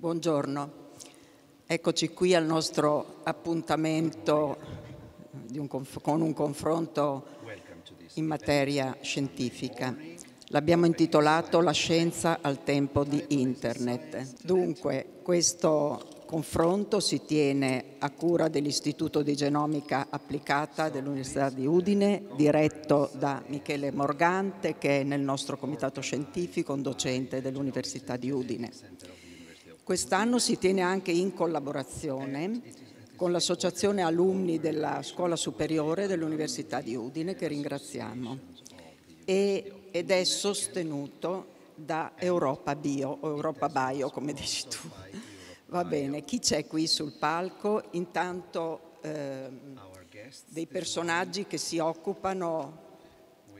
Buongiorno, eccoci qui al nostro appuntamento un con un confronto in materia scientifica. L'abbiamo intitolato La scienza al tempo di Internet. Dunque, questo confronto si tiene a cura dell'Istituto di Genomica Applicata dell'Università di Udine, diretto da Michele Morgante, che è nel nostro comitato scientifico, un docente dell'Università di Udine. Quest'anno si tiene anche in collaborazione con l'Associazione Alumni della Scuola Superiore dell'Università di Udine, che ringraziamo, ed è sostenuto da Europa Bio o Europa Bio, come dici tu. Va bene, chi c'è qui sul palco? Intanto eh, dei personaggi che si occupano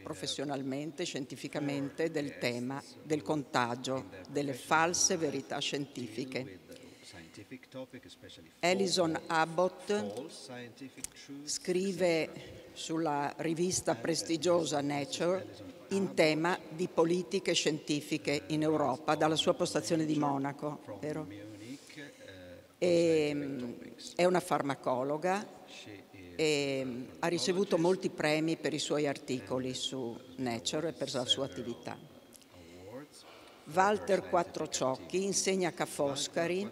professionalmente, scientificamente del tema del contagio, delle false verità scientifiche. Alison Abbott scrive sulla rivista prestigiosa Nature in tema di politiche scientifiche in Europa, dalla sua postazione di Monaco, vero? E, ehm, è una farmacologa e ha ricevuto molti premi per i suoi articoli su Nature e per la sua attività. Walter Quattrociocchi insegna a Ca' Foscari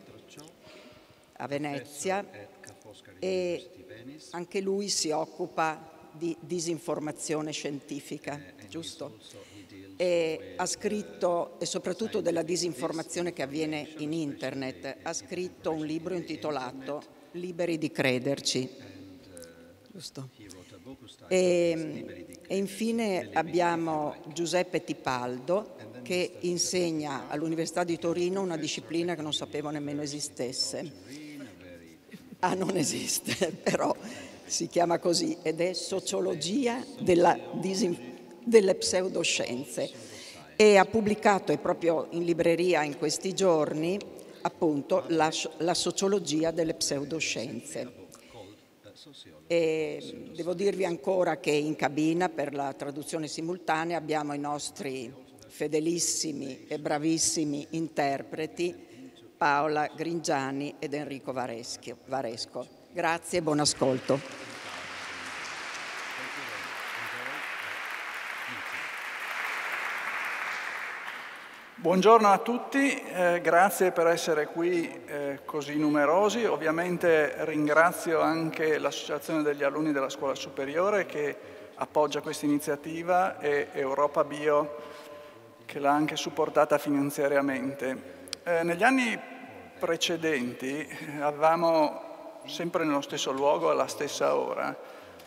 a Venezia e anche lui si occupa di disinformazione scientifica, giusto? e ha scritto, e soprattutto della disinformazione che avviene in internet, ha scritto un libro intitolato Liberi di crederci. Giusto? E, e infine abbiamo Giuseppe Tipaldo che insegna all'Università di Torino una disciplina che non sapevo nemmeno esistesse. Ah, non esiste, però si chiama così ed è sociologia della delle pseudoscienze e ha pubblicato, è proprio in libreria in questi giorni, appunto la, la sociologia delle pseudoscienze. E devo dirvi ancora che in cabina per la traduzione simultanea abbiamo i nostri fedelissimi e bravissimi interpreti Paola Gringiani ed Enrico Varesco. Grazie e buon ascolto. Buongiorno a tutti, eh, grazie per essere qui eh, così numerosi. Ovviamente ringrazio anche l'Associazione degli alunni della scuola superiore che appoggia questa iniziativa e Europa Bio che l'ha anche supportata finanziariamente. Eh, negli anni precedenti eh, avevamo sempre nello stesso luogo alla stessa ora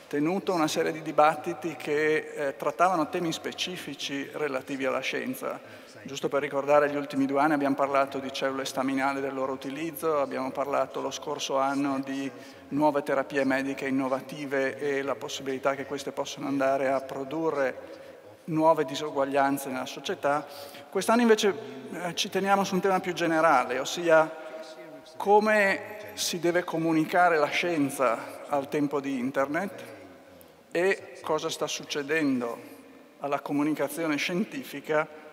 tenuto una serie di dibattiti che eh, trattavano temi specifici relativi alla scienza Giusto per ricordare, gli ultimi due anni abbiamo parlato di cellule staminali e del loro utilizzo, abbiamo parlato lo scorso anno di nuove terapie mediche innovative e la possibilità che queste possano andare a produrre nuove disuguaglianze nella società. Quest'anno invece eh, ci teniamo su un tema più generale, ossia come si deve comunicare la scienza al tempo di Internet e cosa sta succedendo alla comunicazione scientifica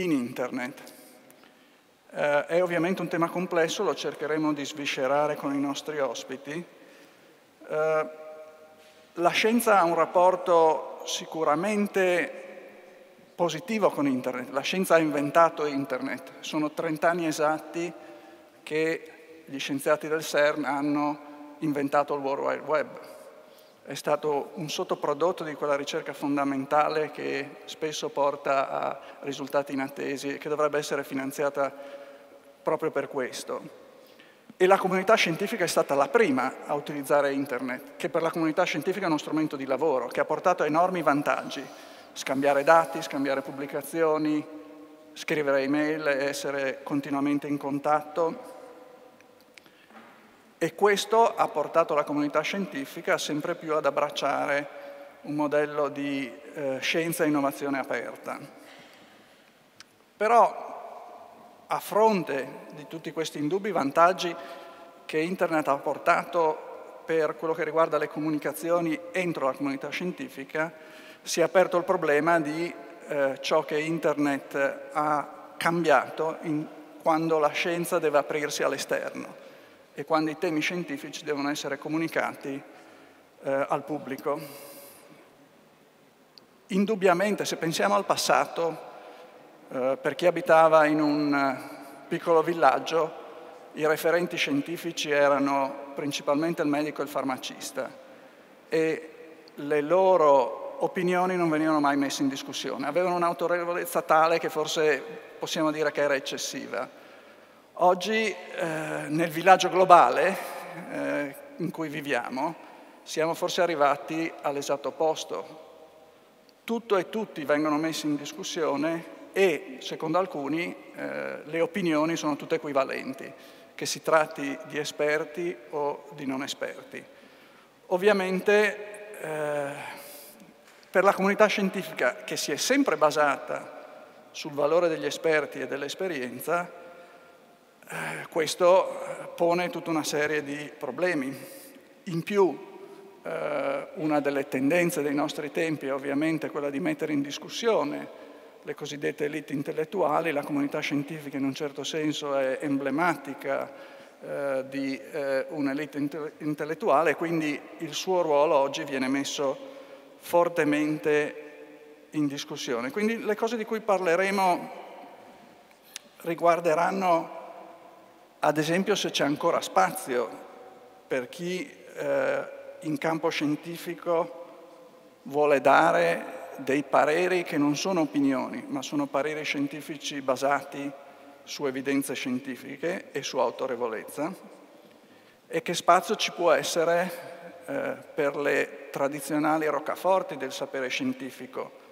in Internet. Eh, è ovviamente un tema complesso, lo cercheremo di sviscerare con i nostri ospiti. Eh, la scienza ha un rapporto sicuramente positivo con Internet. La scienza ha inventato Internet. Sono 30 anni esatti che gli scienziati del CERN hanno inventato il World Wide Web è stato un sottoprodotto di quella ricerca fondamentale che spesso porta a risultati inattesi e che dovrebbe essere finanziata proprio per questo. E la comunità scientifica è stata la prima a utilizzare Internet, che per la comunità scientifica è uno strumento di lavoro, che ha portato enormi vantaggi. Scambiare dati, scambiare pubblicazioni, scrivere email, essere continuamente in contatto e questo ha portato la comunità scientifica sempre più ad abbracciare un modello di eh, scienza e innovazione aperta. Però a fronte di tutti questi indubbi vantaggi che Internet ha portato per quello che riguarda le comunicazioni entro la comunità scientifica, si è aperto il problema di eh, ciò che Internet ha cambiato in quando la scienza deve aprirsi all'esterno e quando i temi scientifici devono essere comunicati eh, al pubblico. Indubbiamente, se pensiamo al passato, eh, per chi abitava in un eh, piccolo villaggio, i referenti scientifici erano principalmente il medico e il farmacista e le loro opinioni non venivano mai messe in discussione, avevano un'autorevolezza tale che forse possiamo dire che era eccessiva. Oggi eh, nel villaggio globale eh, in cui viviamo siamo forse arrivati all'esatto opposto. Tutto e tutti vengono messi in discussione e, secondo alcuni, eh, le opinioni sono tutte equivalenti, che si tratti di esperti o di non esperti. Ovviamente eh, per la comunità scientifica che si è sempre basata sul valore degli esperti e dell'esperienza, eh, questo pone tutta una serie di problemi. In più, eh, una delle tendenze dei nostri tempi è ovviamente quella di mettere in discussione le cosiddette elite intellettuali, la comunità scientifica in un certo senso è emblematica eh, di eh, un'elite intellettuale e quindi il suo ruolo oggi viene messo fortemente in discussione. Quindi le cose di cui parleremo riguarderanno ad esempio se c'è ancora spazio per chi eh, in campo scientifico vuole dare dei pareri che non sono opinioni, ma sono pareri scientifici basati su evidenze scientifiche e su autorevolezza e che spazio ci può essere eh, per le tradizionali roccaforti del sapere scientifico,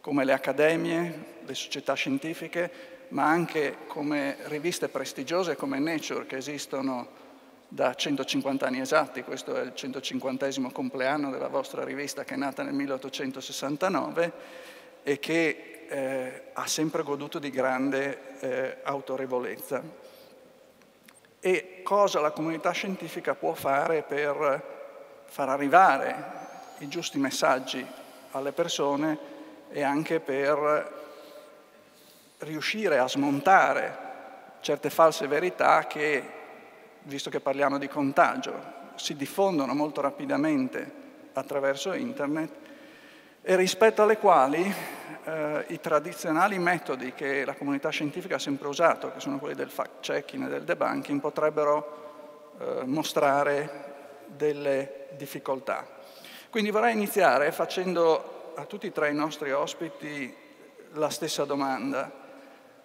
come le accademie, le società scientifiche, ma anche come riviste prestigiose come Nature che esistono da 150 anni esatti, questo è il 150 compleanno della vostra rivista che è nata nel 1869 e che eh, ha sempre goduto di grande eh, autorevolezza. E cosa la comunità scientifica può fare per far arrivare i giusti messaggi alle persone e anche per riuscire a smontare certe false verità che visto che parliamo di contagio, si diffondono molto rapidamente attraverso internet e rispetto alle quali eh, i tradizionali metodi che la comunità scientifica ha sempre usato, che sono quelli del fact-checking e del debunking, potrebbero eh, mostrare delle difficoltà. Quindi vorrei iniziare facendo a tutti e tre i nostri ospiti la stessa domanda,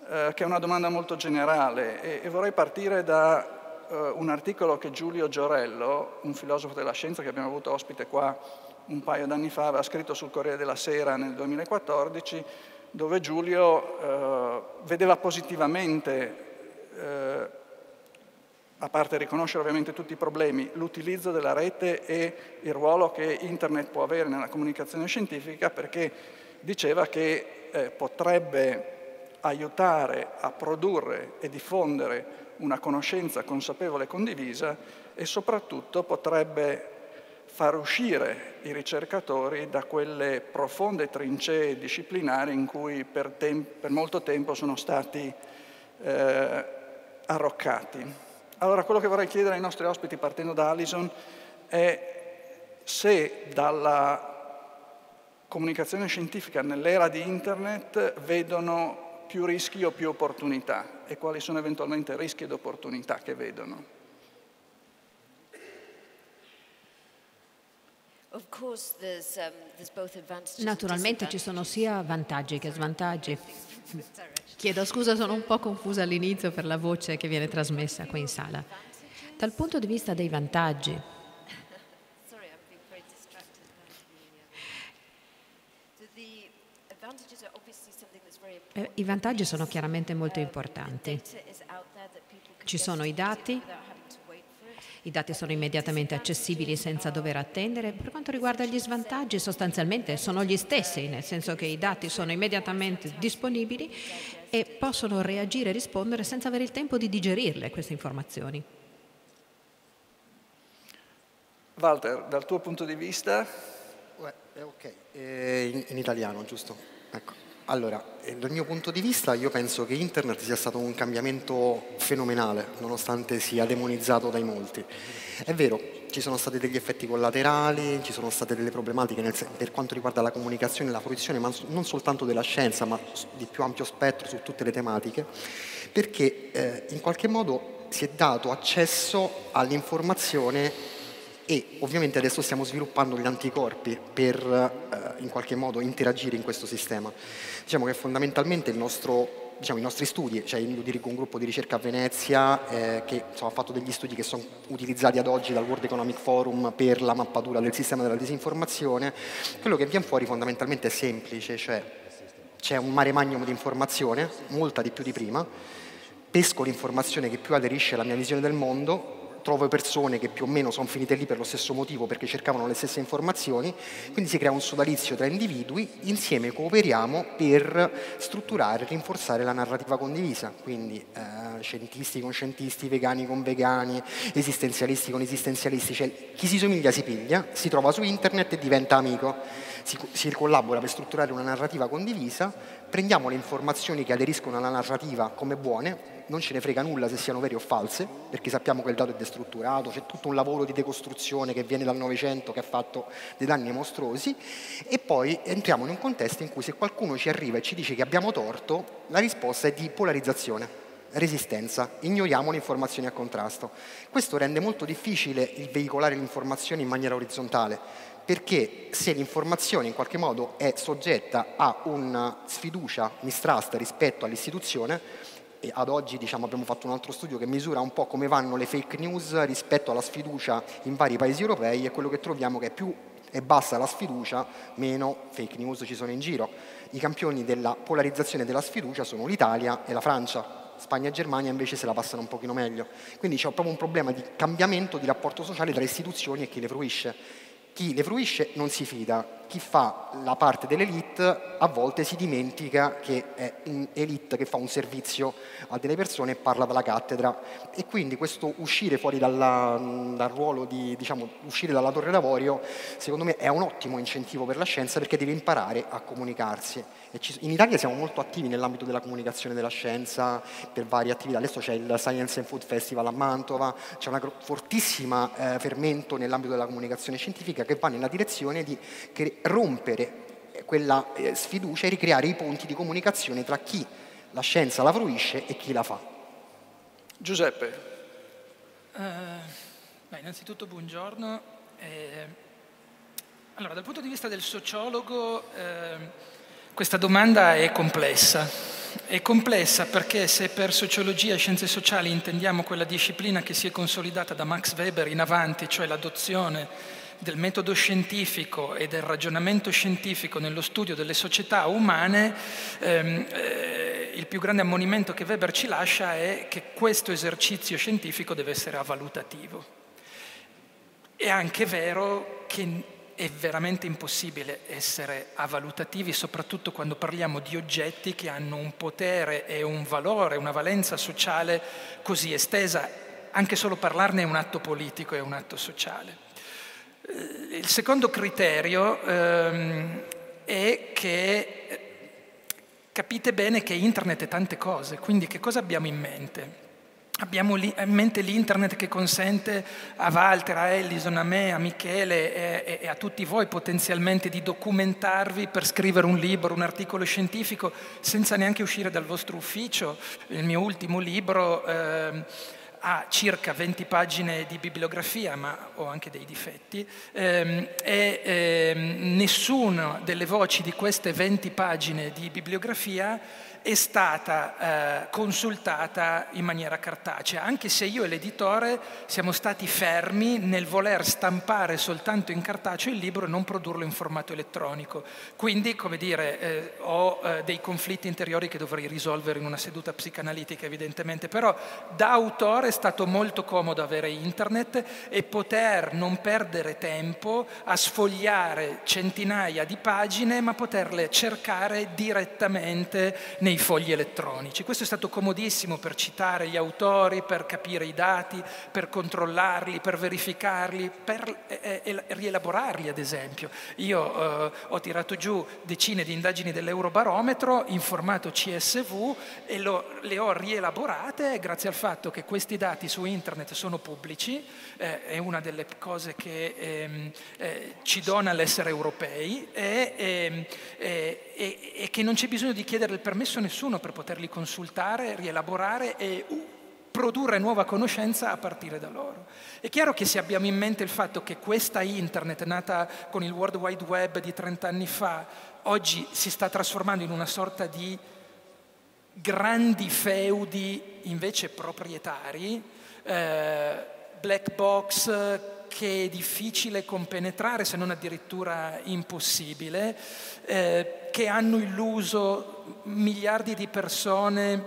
eh, che è una domanda molto generale e, e vorrei partire da eh, un articolo che Giulio Giorello, un filosofo della scienza che abbiamo avuto ospite qua un paio d'anni fa, aveva scritto sul Corriere della Sera nel 2014, dove Giulio eh, vedeva positivamente, eh, a parte riconoscere ovviamente tutti i problemi, l'utilizzo della rete e il ruolo che Internet può avere nella comunicazione scientifica, perché diceva che eh, potrebbe aiutare a produrre e diffondere una conoscenza consapevole e condivisa e soprattutto potrebbe far uscire i ricercatori da quelle profonde trincee disciplinari in cui per, tem- per molto tempo sono stati eh, arroccati. Allora quello che vorrei chiedere ai nostri ospiti partendo da Alison è se dalla comunicazione scientifica nell'era di Internet vedono più rischi o più opportunità e quali sono eventualmente rischi ed opportunità che vedono. Um, Naturalmente ci sono sia vantaggi che svantaggi. Chiedo scusa, sono un po' confusa all'inizio per la voce che viene trasmessa qui in sala. Dal punto di vista dei vantaggi, Eh, I vantaggi sono chiaramente molto importanti. Ci sono i dati, i dati sono immediatamente accessibili senza dover attendere. Per quanto riguarda gli svantaggi, sostanzialmente sono gli stessi, nel senso che i dati sono immediatamente disponibili e possono reagire e rispondere senza avere il tempo di digerirle queste informazioni. Walter, dal tuo punto di vista? Eh, ok, eh, in, in italiano, giusto? Ecco. Allora, eh, dal mio punto di vista io penso che internet sia stato un cambiamento fenomenale, nonostante sia demonizzato dai molti. È vero, ci sono stati degli effetti collaterali, ci sono state delle problematiche nel, per quanto riguarda la comunicazione e la fruizione, ma non soltanto della scienza, ma di più ampio spettro su tutte le tematiche, perché eh, in qualche modo si è dato accesso all'informazione e ovviamente adesso stiamo sviluppando gli anticorpi per eh, in qualche modo interagire in questo sistema. Diciamo che fondamentalmente nostro, diciamo, i nostri studi, cioè io dirigo un gruppo di ricerca a Venezia eh, che insomma, ha fatto degli studi che sono utilizzati ad oggi dal World Economic Forum per la mappatura del sistema della disinformazione, quello che viene fuori fondamentalmente è semplice, cioè c'è un mare magnum di informazione, molta di più di prima, pesco l'informazione che più aderisce alla mia visione del mondo, trovo persone che più o meno sono finite lì per lo stesso motivo, perché cercavano le stesse informazioni, quindi si crea un sodalizio tra individui, insieme cooperiamo per strutturare e rinforzare la narrativa condivisa, quindi eh, scientisti con scientisti, vegani con vegani, esistenzialisti con esistenzialisti, cioè chi si somiglia si piglia, si trova su internet e diventa amico, si, si collabora per strutturare una narrativa condivisa, prendiamo le informazioni che aderiscono alla narrativa come buone, non ce ne frega nulla se siano vere o false, perché sappiamo che il dato è destrutturato, c'è tutto un lavoro di decostruzione che viene dal Novecento che ha fatto dei danni mostruosi e poi entriamo in un contesto in cui se qualcuno ci arriva e ci dice che abbiamo torto, la risposta è di polarizzazione resistenza, ignoriamo le informazioni a contrasto. Questo rende molto difficile il veicolare l'informazione in maniera orizzontale, perché se l'informazione in qualche modo è soggetta a una sfiducia, mistrust rispetto all'istituzione, e ad oggi diciamo, abbiamo fatto un altro studio che misura un po' come vanno le fake news rispetto alla sfiducia in vari paesi europei e quello che troviamo che più è bassa la sfiducia, meno fake news ci sono in giro. I campioni della polarizzazione della sfiducia sono l'Italia e la Francia. Spagna e Germania invece se la passano un pochino meglio. Quindi c'è proprio un problema di cambiamento di rapporto sociale tra istituzioni e chi le fruisce. Chi le fruisce non si fida, chi fa la parte dell'elite a volte si dimentica che è un'elite che fa un servizio a delle persone e parla dalla cattedra e quindi questo uscire fuori dalla, dal ruolo di, diciamo, uscire dalla torre d'avorio secondo me è un ottimo incentivo per la scienza perché deve imparare a comunicarsi. In Italia siamo molto attivi nell'ambito della comunicazione della scienza per varie attività, adesso c'è il Science and Food Festival a Mantova, c'è un fortissimo eh, fermento nell'ambito della comunicazione scientifica che va nella direzione di rompere quella eh, sfiducia e ricreare i ponti di comunicazione tra chi la scienza la fruisce e chi la fa. Giuseppe. Uh, beh, innanzitutto buongiorno. Eh, allora, dal punto di vista del sociologo, eh, questa domanda è complessa. È complessa perché se per sociologia e scienze sociali intendiamo quella disciplina che si è consolidata da Max Weber in avanti, cioè l'adozione del metodo scientifico e del ragionamento scientifico nello studio delle società umane, ehm, eh, il più grande ammonimento che Weber ci lascia è che questo esercizio scientifico deve essere avalutativo. È anche vero che è veramente impossibile essere avalutativi, soprattutto quando parliamo di oggetti che hanno un potere e un valore, una valenza sociale così estesa. Anche solo parlarne è un atto politico, è un atto sociale. Eh, il secondo criterio ehm, è che eh, capite bene che internet è tante cose, quindi che cosa abbiamo in mente? Abbiamo in mente l'internet che consente a Walter, a Ellison, a me, a Michele e, a tutti voi potenzialmente di documentarvi per scrivere un libro, un articolo scientifico senza neanche uscire dal vostro ufficio. Il mio ultimo libro... Eh, ha circa 20 pagine di bibliografia, ma ho anche dei difetti, ehm, e ehm, nessuna delle voci di queste 20 pagine di bibliografia è stata eh, consultata in maniera cartacea, anche se io e l'editore siamo stati fermi nel voler stampare soltanto in cartaceo il libro e non produrlo in formato elettronico. Quindi, come dire, eh, ho eh, dei conflitti interiori che dovrei risolvere in una seduta psicanalitica, evidentemente, però da autore è stato molto comodo avere internet e poter non perdere tempo a sfogliare centinaia di pagine, ma poterle cercare direttamente nei nei fogli elettronici. Questo è stato comodissimo per citare gli autori, per capire i dati, per controllarli, per verificarli, per eh, eh, rielaborarli ad esempio. Io eh, ho tirato giù decine di indagini dell'Eurobarometro in formato CSV e lo, le ho rielaborate grazie al fatto che questi dati su internet sono pubblici, eh, è una delle cose che ehm, eh, ci dona l'essere europei e, ehm, e, e, e che non c'è bisogno di chiedere il permesso nessuno per poterli consultare, rielaborare e produrre nuova conoscenza a partire da loro. È chiaro che se abbiamo in mente il fatto che questa internet, nata con il World Wide Web di 30 anni fa, oggi si sta trasformando in una sorta di grandi feudi invece proprietari, eh, black box che è difficile compenetrare, se non addirittura impossibile, eh, che hanno illuso miliardi di persone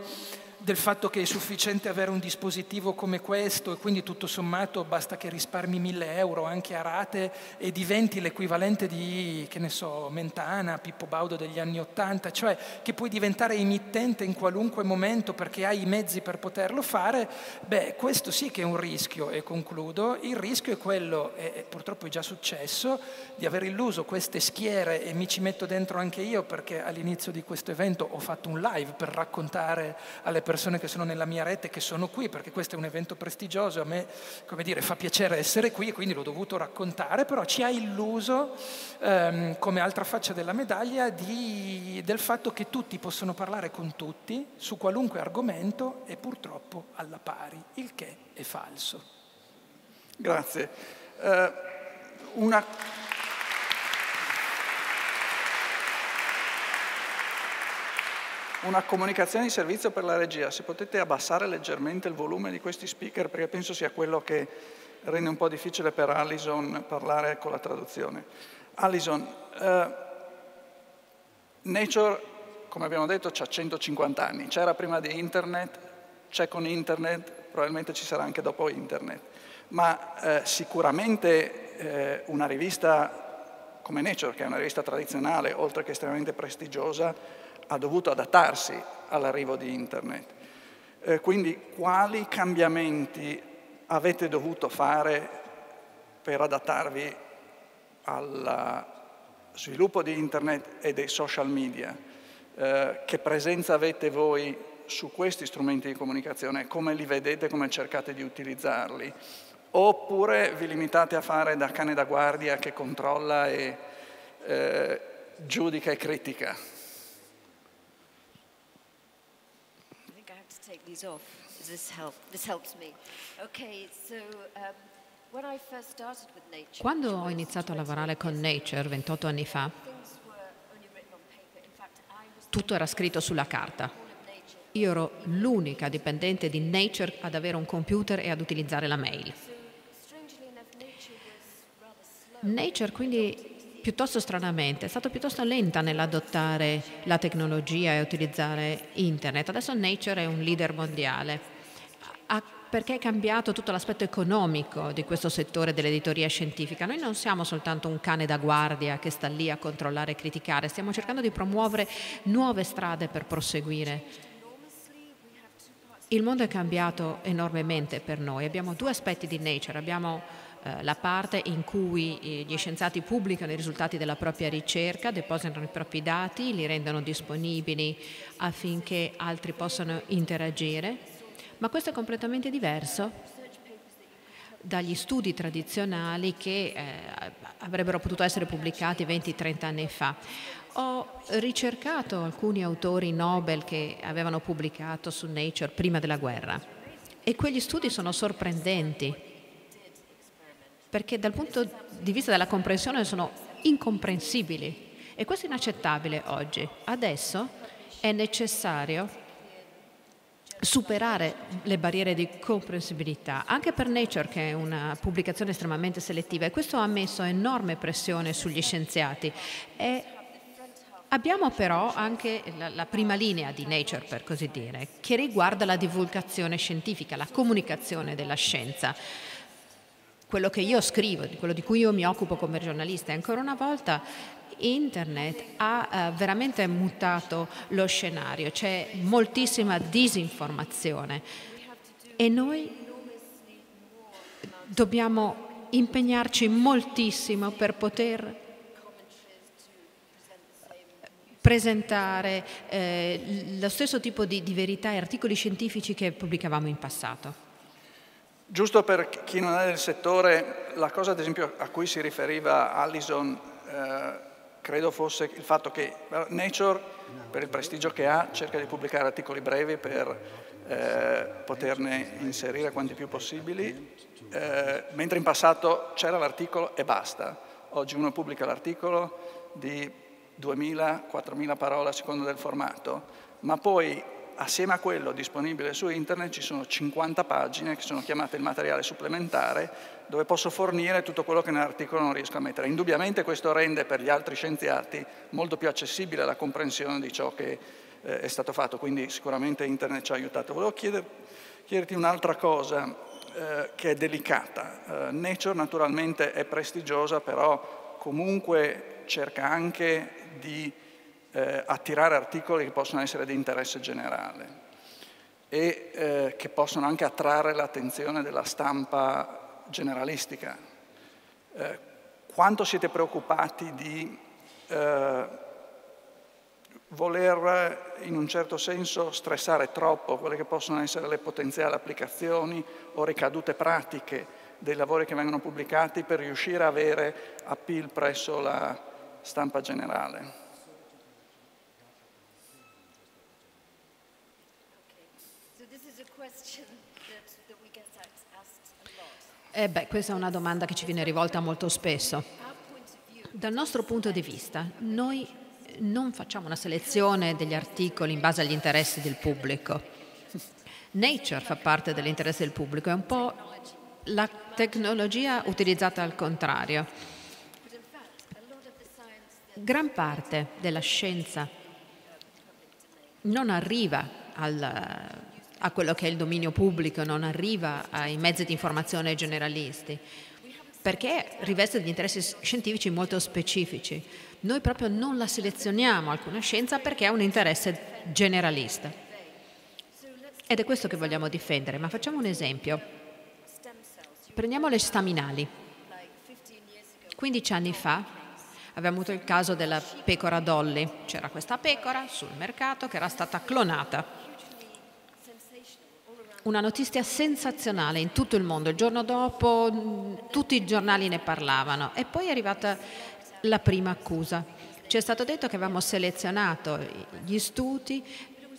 del fatto che è sufficiente avere un dispositivo come questo e quindi tutto sommato basta che risparmi mille euro anche a rate e diventi l'equivalente di, che ne so, Mentana, Pippo Baudo degli anni Ottanta, cioè che puoi diventare emittente in qualunque momento perché hai i mezzi per poterlo fare, beh, questo sì che è un rischio e concludo, il rischio è quello, e purtroppo è già successo, di aver illuso queste schiere e mi ci metto dentro anche io perché all'inizio di questo evento ho fatto un live per raccontare alle persone persone che sono nella mia rete che sono qui, perché questo è un evento prestigioso, a me come dire, fa piacere essere qui, quindi l'ho dovuto raccontare, però ci ha illuso, ehm, come altra faccia della medaglia, di, del fatto che tutti possono parlare con tutti su qualunque argomento e purtroppo alla pari, il che è falso. Grazie. Uh, una una comunicazione di servizio per la regia. Se potete abbassare leggermente il volume di questi speaker, perché penso sia quello che rende un po' difficile per Alison parlare con la traduzione. Alison, uh, Nature, come abbiamo detto, ha 150 anni. C'era prima di Internet, c'è con Internet, probabilmente ci sarà anche dopo Internet. Ma eh, sicuramente eh, una rivista come Nature, che è una rivista tradizionale, oltre che estremamente prestigiosa, ha dovuto adattarsi all'arrivo di Internet. Eh, quindi quali cambiamenti avete dovuto fare per adattarvi al sviluppo di Internet e dei social media? Eh, che presenza avete voi su questi strumenti di comunicazione? Come li vedete, come cercate di utilizzarli? Oppure vi limitate a fare da cane da guardia che controlla e eh, giudica e critica? These off. This, help, this helps me. Okay, so um, quando ho iniziato a lavorare con Nature 28 anni fa, tutto era scritto sulla carta. Io ero l'unica dipendente di Nature ad avere un computer e ad utilizzare la mail. Nature quindi piuttosto stranamente, è stata piuttosto lenta nell'adottare la tecnologia e utilizzare internet. Adesso Nature è un leader mondiale. Ha perché è cambiato tutto l'aspetto economico di questo settore dell'editoria scientifica. Noi non siamo soltanto un cane da guardia che sta lì a controllare e criticare, stiamo cercando di promuovere nuove strade per proseguire. Il mondo è cambiato enormemente per noi, abbiamo due aspetti di Nature, abbiamo la parte in cui eh, gli scienziati pubblicano i risultati della propria ricerca, depositano i propri dati, li rendono disponibili affinché altri possano interagire, ma questo è completamente diverso dagli studi tradizionali che eh, avrebbero potuto essere pubblicati 20-30 anni fa. Ho ricercato alcuni autori Nobel che avevano pubblicato su Nature prima della guerra e quegli studi sono sorprendenti perché dal punto di vista della comprensione sono incomprensibili e questo è inaccettabile oggi. Adesso è necessario superare le barriere di comprensibilità, anche per Nature che è una pubblicazione estremamente selettiva e questo ha messo enorme pressione sugli scienziati. E abbiamo però anche la, la prima linea di Nature, per così dire, che riguarda la divulgazione scientifica, la comunicazione della scienza quello che io scrivo, quello di cui io mi occupo come giornalista, e ancora una volta Internet ha eh, veramente mutato lo scenario, c'è moltissima disinformazione. E noi dobbiamo impegnarci moltissimo per poter presentare eh, lo stesso tipo di, di verità e articoli scientifici che pubblicavamo in passato. Giusto per chi non è del settore, la cosa ad esempio a cui si riferiva Allison eh, credo fosse il fatto che Nature, per il prestigio che ha, cerca di pubblicare articoli brevi per eh, poterne inserire quanti più possibili, eh, mentre in passato c'era l'articolo e basta. Oggi uno pubblica l'articolo di 2.000-4.000 parole a seconda del formato, ma poi assieme a quello disponibile su internet ci sono 50 pagine che sono chiamate il materiale supplementare dove posso fornire tutto quello che nell'articolo non riesco a mettere. Indubbiamente questo rende per gli altri scienziati molto più accessibile la comprensione di ciò che eh, è stato fatto, quindi sicuramente internet ci ha aiutato. Volevo chieder, chiederti un'altra cosa eh, che è delicata. Eh, Nature naturalmente è prestigiosa, però comunque cerca anche di eh, attirare articoli che possono essere di interesse generale e eh, che possono anche attrarre l'attenzione della stampa generalistica. Eh, quanto siete preoccupati di eh, voler in un certo senso stressare troppo quelle che possono essere le potenziali applicazioni o ricadute pratiche dei lavori che vengono pubblicati per riuscire a avere appeal presso la stampa generale. Eh beh, questa è una domanda che ci viene rivolta molto spesso. Dal nostro punto di vista, noi non facciamo una selezione degli articoli in base agli interessi del pubblico. Nature fa parte dell'interesse del pubblico, è un po' la tecnologia utilizzata al contrario. Gran parte della scienza non arriva al, a quello che è il dominio pubblico, non arriva ai mezzi di informazione generalisti, perché riveste degli interessi scientifici molto specifici. Noi proprio non la selezioniamo alcuna scienza perché ha un interesse generalista. Ed è questo che vogliamo difendere, ma facciamo un esempio. Prendiamo le staminali. 15 anni fa abbiamo avuto il caso della pecora Dolly. C'era questa pecora sul mercato che era stata clonata una notizia sensazionale in tutto il mondo. Il giorno dopo tutti i giornali ne parlavano e poi è arrivata la prima accusa. Ci è stato detto che avevamo selezionato gli studi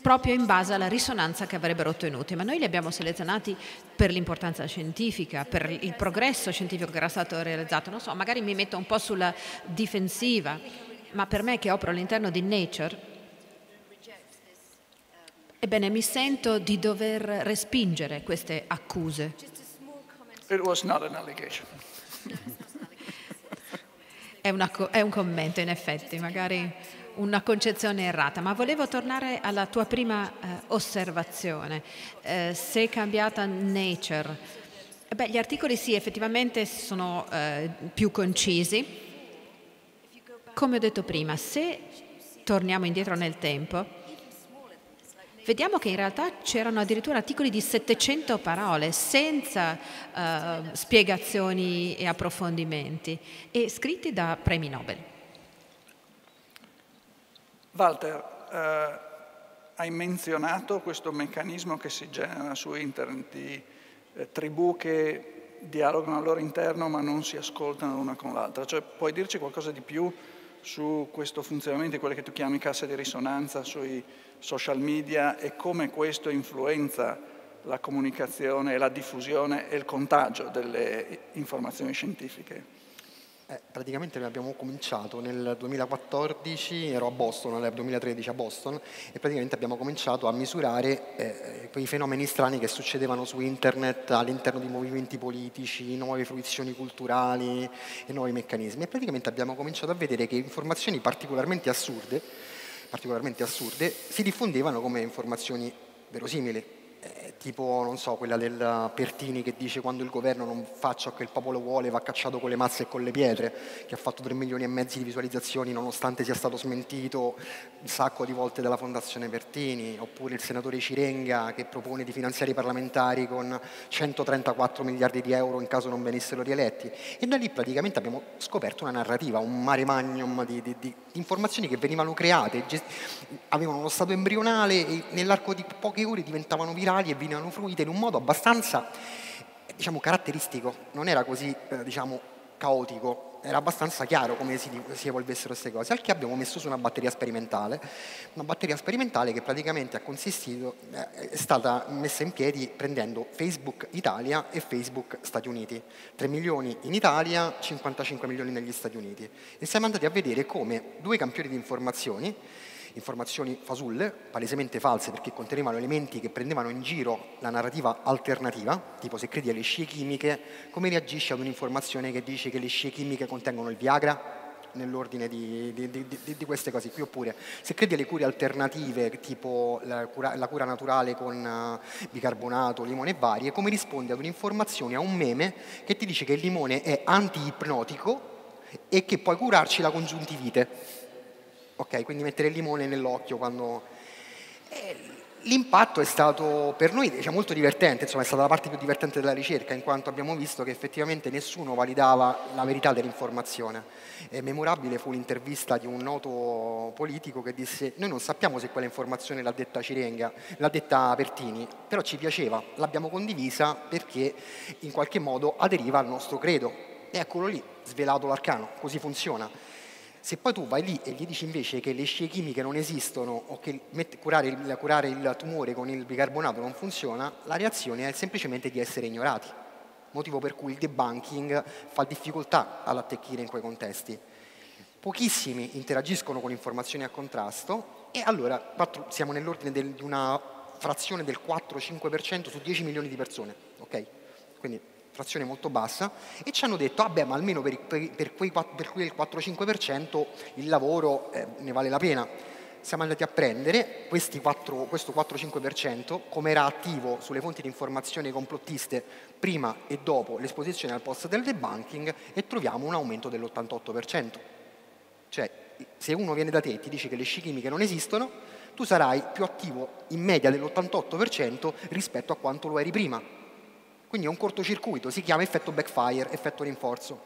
proprio in base alla risonanza che avrebbero ottenuti, ma noi li abbiamo selezionati per l'importanza scientifica, per il progresso scientifico che era stato realizzato. Non so, magari mi metto un po' sulla difensiva, ma per me che opero all'interno di Nature Ebbene, mi sento di dover respingere queste accuse. È, una, è un commento, in effetti, magari una concezione errata, ma volevo tornare alla tua prima eh, osservazione. Eh, se è cambiata Nature, beh, gli articoli sì, effettivamente sono eh, più concisi. Come ho detto prima, se torniamo indietro nel tempo, vediamo che in realtà c'erano addirittura articoli di 700 parole senza uh, spiegazioni e approfondimenti e scritti da premi Nobel. Walter, eh, hai menzionato questo meccanismo che si genera su internet di eh, tribù che dialogano al loro interno ma non si ascoltano l'una con l'altra. Cioè, puoi dirci qualcosa di più su questo funzionamento quelle che tu chiami casse di risonanza, sui social media e come questo influenza la comunicazione, la diffusione e il contagio delle informazioni scientifiche. Eh, praticamente noi abbiamo cominciato nel 2014, ero a Boston, nel 2013 a Boston, e praticamente abbiamo cominciato a misurare eh, quei fenomeni strani che succedevano su internet all'interno di movimenti politici, nuove fruizioni culturali e nuovi meccanismi. E praticamente abbiamo cominciato a vedere che informazioni particolarmente assurde, particolarmente assurde si diffondevano come informazioni verosimili. Tipo, non so, quella del Pertini che dice quando il governo non fa ciò che il popolo vuole va cacciato con le mazze e con le pietre, che ha fatto 3 milioni e mezzo di visualizzazioni nonostante sia stato smentito un sacco di volte dalla Fondazione Pertini, oppure il senatore Cirenga che propone di finanziare i parlamentari con 134 miliardi di euro in caso non venissero rieletti. E da lì praticamente abbiamo scoperto una narrativa, un mare magnum di, di, di informazioni che venivano create, avevano uno stato embrionale e nell'arco di poche ore diventavano virali e venivano fruite in un modo abbastanza diciamo, caratteristico, non era così eh, diciamo, caotico, era abbastanza chiaro come si, si, evolvessero queste cose, al che abbiamo messo su una batteria sperimentale, una batteria sperimentale che praticamente eh, è stata messa in piedi prendendo Facebook Italia e Facebook Stati Uniti, 3 milioni in Italia, 55 milioni negli Stati Uniti, e siamo andati a vedere come due campioni di informazioni informazioni fasulle, palesemente false perché contenevano elementi che prendevano in giro la narrativa alternativa, tipo se credi alle scie chimiche, come reagisci ad un'informazione che dice che le scie chimiche contengono il Viagra? nell'ordine di, di, di, di, queste cose qui, oppure se credi alle cure alternative, tipo la cura, la cura naturale con uh, bicarbonato, limone e varie, come rispondi ad un'informazione, a un meme che ti dice che il limone è anti-ipnotico e che puoi curarci la congiuntivite. Ok, quindi mettere il limone nell'occhio quando... Eh, l'impatto è stato per noi diciamo, molto divertente, insomma è stata la parte più divertente della ricerca in quanto abbiamo visto che effettivamente nessuno validava la verità dell'informazione. E memorabile fu l'intervista di un noto politico che disse noi non sappiamo se quella informazione l'ha detta Cirenga, l'ha detta Pertini, però ci piaceva, l'abbiamo condivisa perché in qualche modo aderiva al nostro credo. E eccolo lì, svelato l'arcano, così funziona. Se poi tu vai lì e gli dici invece che le scie chimiche non esistono o che curare il, curare il tumore con il bicarbonato non funziona, la reazione è semplicemente di essere ignorati, motivo per cui il debunking fa difficoltà all'attecchire in quei contesti. Pochissimi interagiscono con informazioni a contrasto e allora siamo nell'ordine di una frazione del 4-5% su 10 milioni di persone. Okay? Quindi frazione molto bassa, e ci hanno detto, vabbè, ma almeno per, per, per, quel 4-5% il lavoro eh, ne vale la pena. Siamo andati a prendere 4, questo 4-5%, come era attivo sulle fonti di informazione complottiste prima e dopo l'esposizione al post del debunking, e troviamo un aumento dell'88%. Cioè, se uno viene da te e ti dice che le sci chimiche non esistono, tu sarai più attivo in media dell'88% rispetto a quanto lo eri prima quindi è un cortocircuito, si chiama effetto backfire, effetto rinforzo.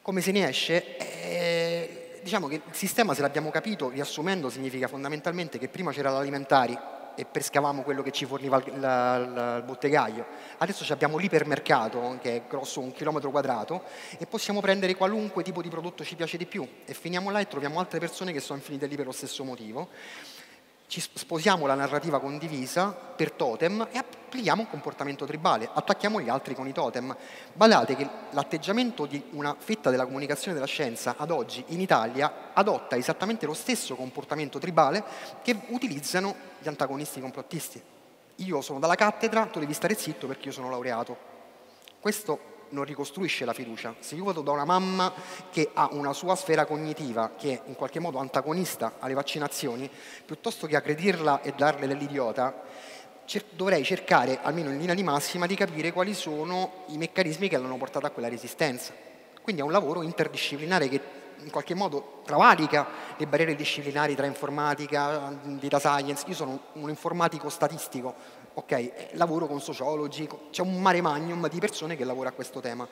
Come se ne esce? Eh, diciamo che il sistema, se l'abbiamo capito, riassumendo, significa fondamentalmente che prima c'era l'alimentari e pescavamo quello che ci forniva il, il, il bottegaio. Adesso abbiamo l'ipermercato, che è grosso un chilometro quadrato, e possiamo prendere qualunque tipo di prodotto ci piace di più. E finiamo là e troviamo altre persone che sono finite lì per lo stesso motivo ci sposiamo la narrativa condivisa per totem e applichiamo un comportamento tribale, attacchiamo gli altri con i totem. Badate che l'atteggiamento di una fetta della comunicazione della scienza ad oggi in Italia adotta esattamente lo stesso comportamento tribale che utilizzano gli antagonisti complottisti. Io sono dalla cattedra, tu devi stare zitto perché io sono laureato. Questo non ricostruisce la fiducia. Se io vado da una mamma che ha una sua sfera cognitiva che è in qualche modo antagonista alle vaccinazioni, piuttosto che aggredirla e darle dell'idiota, cer- dovrei cercare, almeno in linea di massima, di capire quali sono i meccanismi che l'hanno portata a quella resistenza. Quindi è un lavoro interdisciplinare che in qualche modo travalica le barriere disciplinari tra informatica, data science. Io sono un informatico statistico, ok, eh, lavoro con sociologi, c'è un mare magnum di persone che lavora a questo tema.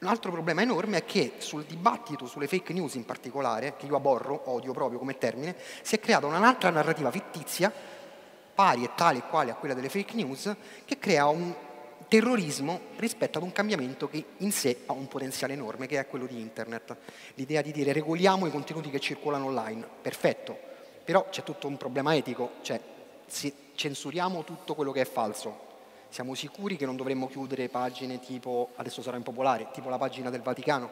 Un altro problema enorme è che sul dibattito sulle fake news in particolare, che io aborro, odio proprio come termine, si è creata un'altra narrativa fittizia, pari e tale e quale a quella delle fake news, che crea un terrorismo rispetto ad un cambiamento che in sé ha un potenziale enorme, che è quello di internet. L'idea di dire regoliamo i contenuti che circolano online, perfetto, però c'è tutto un problema etico, cioè censuriamo tutto quello che è falso. Siamo sicuri che non dovremmo chiudere pagine tipo, adesso sarà impopolare, tipo la pagina del Vaticano?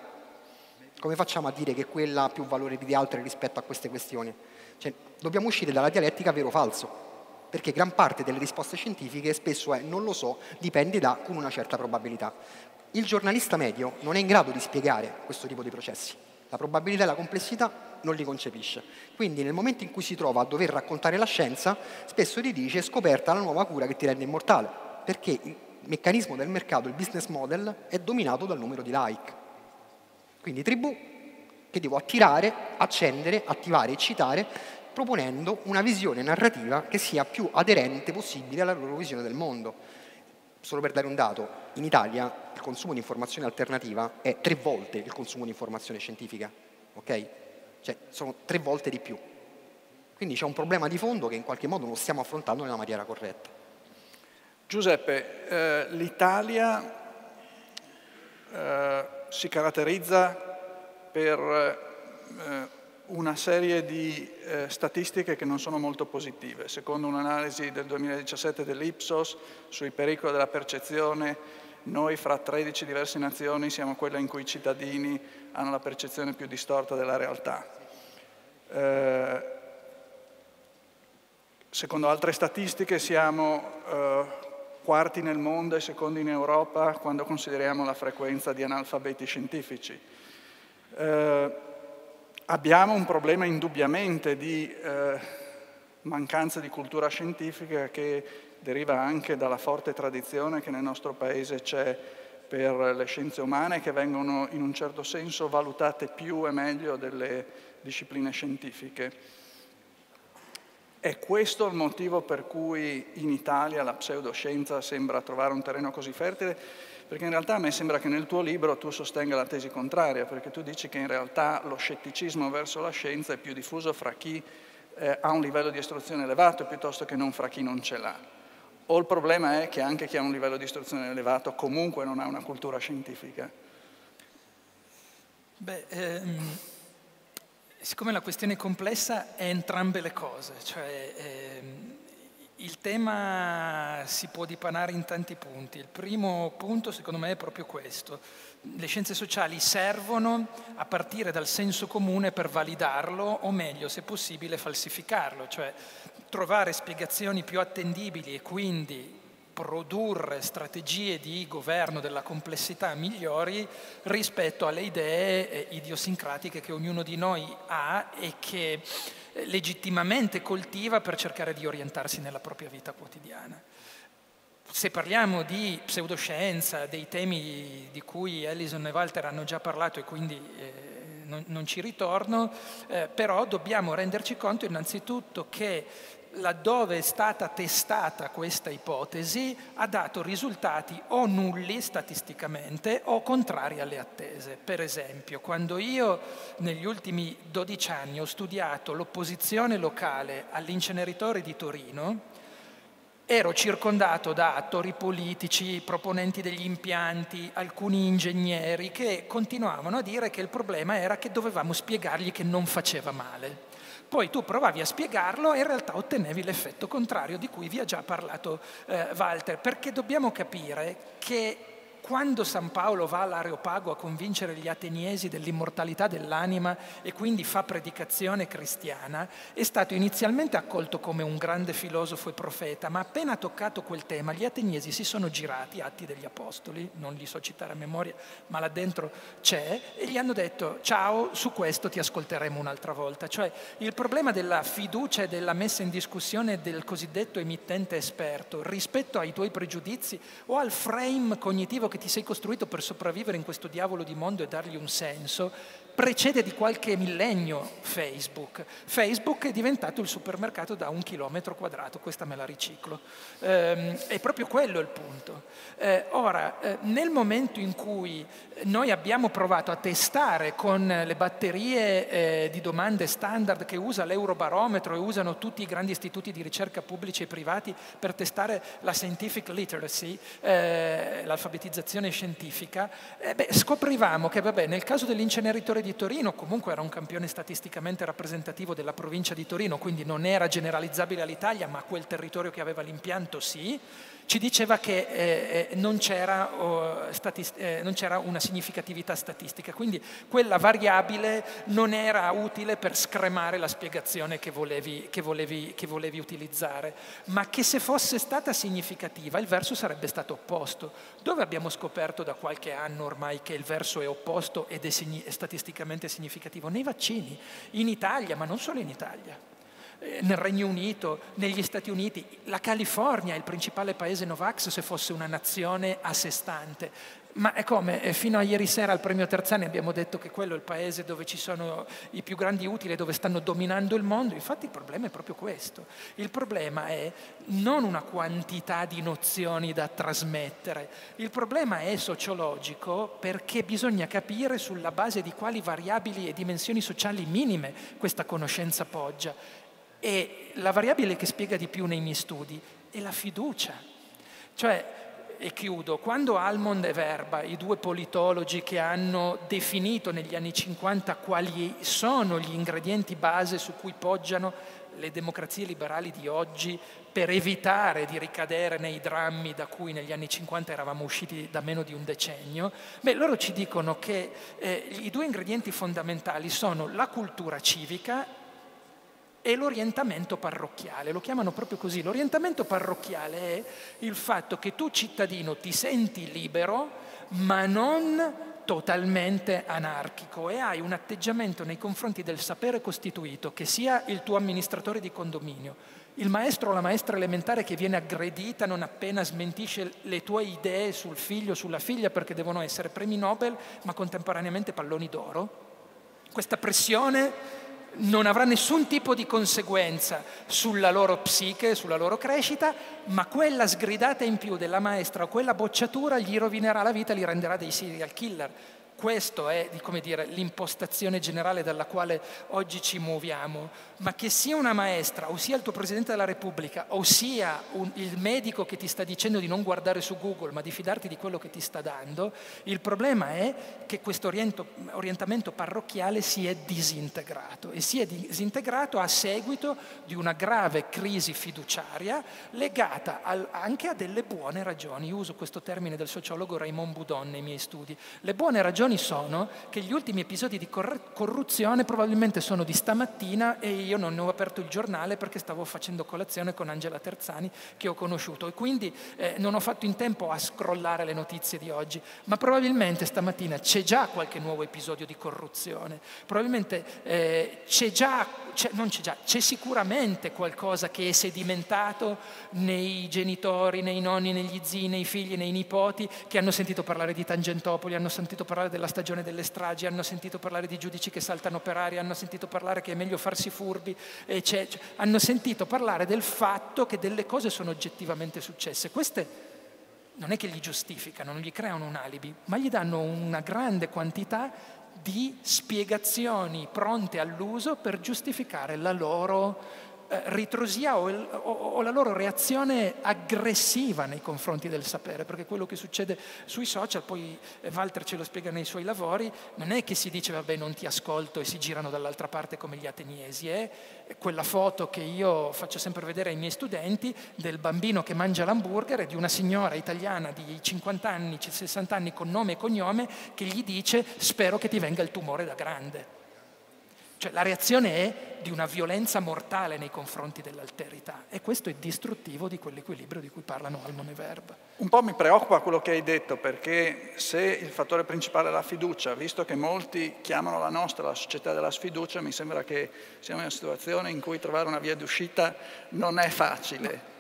Come facciamo a dire che quella ha più valore di altre rispetto a queste questioni? Cioè, dobbiamo uscire dalla dialettica vero-falso, perché gran parte delle risposte scientifiche spesso è non lo so, dipende da con una certa probabilità. Il giornalista medio non è in grado di spiegare questo tipo di processi, La probabilità e la complessità non li concepisce. Quindi nel momento in cui si trova a dover raccontare la scienza, spesso ti dice scoperta la nuova cura che ti rende immortale, perché il meccanismo del mercato, il business model, è dominato dal numero di like. Quindi tribù che devo attirare, accendere, attivare, eccitare, proponendo una visione narrativa che sia più aderente possibile alla loro visione del mondo. Solo per dare un dato, in Italia il consumo di informazione alternativa è tre volte il consumo di informazione scientifica, ok? Cioè sono tre volte di più. Quindi c'è un problema di fondo che in qualche modo non stiamo affrontando nella maniera corretta. Giuseppe, eh, l'Italia eh, si caratterizza per eh, una serie di eh, statistiche che non sono molto positive. Secondo un'analisi del 2017 dell'Ipsos sui pericoli della percezione, noi fra 13 diverse nazioni siamo quella in cui i cittadini hanno la percezione più distorta della realtà. Eh, secondo altre statistiche siamo eh, quarti nel mondo e secondi in Europa quando consideriamo la frequenza di analfabeti scientifici. Eh, abbiamo un problema indubbiamente di eh, mancanza di cultura scientifica che deriva anche dalla forte tradizione che nel nostro paese c'è per le scienze umane che vengono in un certo senso valutate più e meglio delle discipline scientifiche. È questo il motivo per cui in Italia la pseudoscienza sembra trovare un terreno così fertile? Perché in realtà a me sembra che nel tuo libro tu sostenga la tesi contraria, perché tu dici che in realtà lo scetticismo verso la scienza è più diffuso fra chi eh, ha un livello di istruzione elevato piuttosto che non fra chi non ce l'ha. O il problema è che anche chi ha un livello di istruzione elevato comunque non ha una cultura scientifica. Beh, ehm, siccome la questione è complessa è entrambe le cose, cioè ehm, il tema si può dipanare in tanti punti. Il primo punto secondo me è proprio questo. Le scienze sociali servono a partire dal senso comune per validarlo o meglio, se possibile, falsificarlo, cioè trovare spiegazioni più attendibili e quindi produrre strategie di governo della complessità migliori rispetto alle idee eh, idiosincratiche che ognuno di noi ha e che legittimamente coltiva per cercare di orientarsi nella propria vita quotidiana. Se parliamo di pseudoscienza, dei temi di cui Ellison e Walter hanno già parlato e quindi eh, non, non, ci ritorno, eh, però dobbiamo renderci conto innanzitutto che laddove è stata testata questa ipotesi ha dato risultati o nulli statisticamente o contrari alle attese. Per esempio, quando io negli ultimi 12 anni ho studiato l'opposizione locale all'inceneritore di Torino, ero circondato da attori politici, proponenti degli impianti, alcuni ingegneri che continuavano a dire che il problema era che dovevamo spiegargli che non faceva male. Poi tu provavi a spiegarlo e in realtà ottenevi l'effetto contrario di cui vi ha già parlato eh, Walter, perché dobbiamo capire che quando San Paolo va all'Areopago a convincere gli ateniesi dell'immortalità dell'anima e quindi fa predicazione cristiana, è stato inizialmente accolto come un grande filosofo e profeta, ma appena toccato quel tema gli ateniesi si sono girati, atti degli apostoli, non li so citare a memoria, ma là dentro c'è, e gli hanno detto ciao, su questo ti ascolteremo un'altra volta. Cioè il problema della fiducia e della messa in discussione del cosiddetto emittente esperto rispetto ai tuoi pregiudizi o al frame cognitivo che che ti sei costruito per sopravvivere in questo diavolo di mondo e dargli un senso, precede di qualche millennio Facebook. Facebook è diventato il supermercato da un chilometro quadrato, questa me la riciclo. Eh, è proprio quello il punto. Eh, ora, eh, nel momento in cui noi abbiamo provato a testare con le batterie eh, di domande standard che usa l'Eurobarometro e usano tutti i grandi istituti di ricerca pubblici e privati per testare la scientific literacy, eh, l'alfabetizzazione scientifica, eh, beh, scoprivamo che vabbè, nel caso dell'inceneritore di di Torino comunque era un campione statisticamente rappresentativo della provincia di Torino, quindi non era generalizzabile all'Italia, ma quel territorio che aveva l'impianto sì. Ci diceva che eh, eh non, c'era, oh, eh, non, c'era, una significatività statistica, quindi quella variabile non era utile per scremare la spiegazione che volevi, che, volevi, che volevi, utilizzare, ma che se fosse stata significativa il verso sarebbe stato opposto. Dove abbiamo scoperto da qualche anno ormai che il verso è opposto ed è, è statisticamente significativo? Nei vaccini, in Italia, ma non solo in Italia. Eh, nel Regno Unito, negli Stati Uniti. La California è il principale paese Novax se fosse una nazione a sé stante. Ma è come eh, fino a ieri sera al premio Terzani abbiamo detto che quello è il paese dove ci sono i più grandi utili, dove stanno dominando il mondo. Infatti il problema è proprio questo. Il problema è non una quantità di nozioni da trasmettere, il problema è sociologico perché bisogna capire sulla base di quali variabili e dimensioni sociali minime questa conoscenza poggia. E la variabile che spiega di più nei miei studi è la fiducia. Cioè, e chiudo, quando Almond e Verba, i due politologi che hanno definito negli anni 50 quali sono gli ingredienti base su cui poggiano le democrazie liberali di oggi per evitare di ricadere nei drammi da cui negli anni 50 eravamo usciti da meno di un decennio, beh, loro ci dicono che eh, i due ingredienti fondamentali sono la cultura civica e l'orientamento parrocchiale, lo chiamano proprio così. L'orientamento parrocchiale è il fatto che tu cittadino ti senti libero, ma non totalmente anarchico e hai un atteggiamento nei confronti del sapere costituito, che sia il tuo amministratore di condominio, il maestro o la maestra elementare che viene aggredita non appena smentisce le tue idee sul figlio o sulla figlia perché devono essere premi Nobel, ma contemporaneamente palloni d'oro. Questa pressione non avrà nessun tipo di conseguenza sulla loro psiche, sulla loro crescita, ma quella sgridata in più della maestra o quella bocciatura gli rovinerà la vita li renderà dei serial killer. Questa è dire, l'impostazione generale dalla quale oggi ci muoviamo, ma che sia una maestra o sia il tuo Presidente della Repubblica o sia un, il medico che ti sta dicendo di non guardare su Google ma di fidarti di quello che ti sta dando, il problema è che questo orientamento parrocchiale si è disintegrato e si è disintegrato a seguito di una grave crisi fiduciaria legata al, anche a delle buone ragioni. Io uso questo termine del sociologo Raymond Boudon nei miei studi. Le buone ragioni ragioni sono che gli ultimi episodi di corruzione probabilmente sono di stamattina e io non ne ho aperto il giornale perché stavo facendo colazione con Angela Terzani che ho conosciuto. E quindi eh, non ho fatto in tempo a scrollare le notizie di oggi, ma probabilmente stamattina c'è già qualche nuovo episodio di corruzione, probabilmente eh, c'è già, c'è, non c'è già, c'è sicuramente qualcosa che è sedimentato nei genitori, nei nonni, negli zii, nei figli, nei nipoti che hanno sentito parlare di Tangentopoli, hanno sentito parlare della stagione delle stragi, hanno sentito parlare di giudici che saltano per aria, hanno sentito parlare che è meglio farsi furbi, cioè, hanno sentito parlare del fatto che delle cose sono oggettivamente successe. Queste non è che gli giustificano, non gli creano un alibi, ma gli danno una grande quantità di spiegazioni pronte all'uso per giustificare la loro eh, ritrosia o, il, o, o, la loro reazione aggressiva nei confronti del sapere, perché quello che succede sui social, poi eh, Walter ce lo spiega nei suoi lavori, non è che si dice vabbè non ti ascolto e si girano dall'altra parte come gli ateniesi, è quella foto che io faccio sempre vedere ai miei studenti del bambino che mangia l'hamburger e di una signora italiana di 50 anni, 60 anni con nome e cognome che gli dice spero che ti venga il tumore da grande. Cioè la reazione è di una violenza mortale nei confronti dell'alterità e questo è distruttivo di quell'equilibrio di cui parlano Almon e Verba. Un po' mi preoccupa quello che hai detto perché se il fattore principale è la fiducia, visto che molti chiamano la nostra la società della sfiducia, mi sembra che siamo in una situazione in cui trovare una via d'uscita non è facile.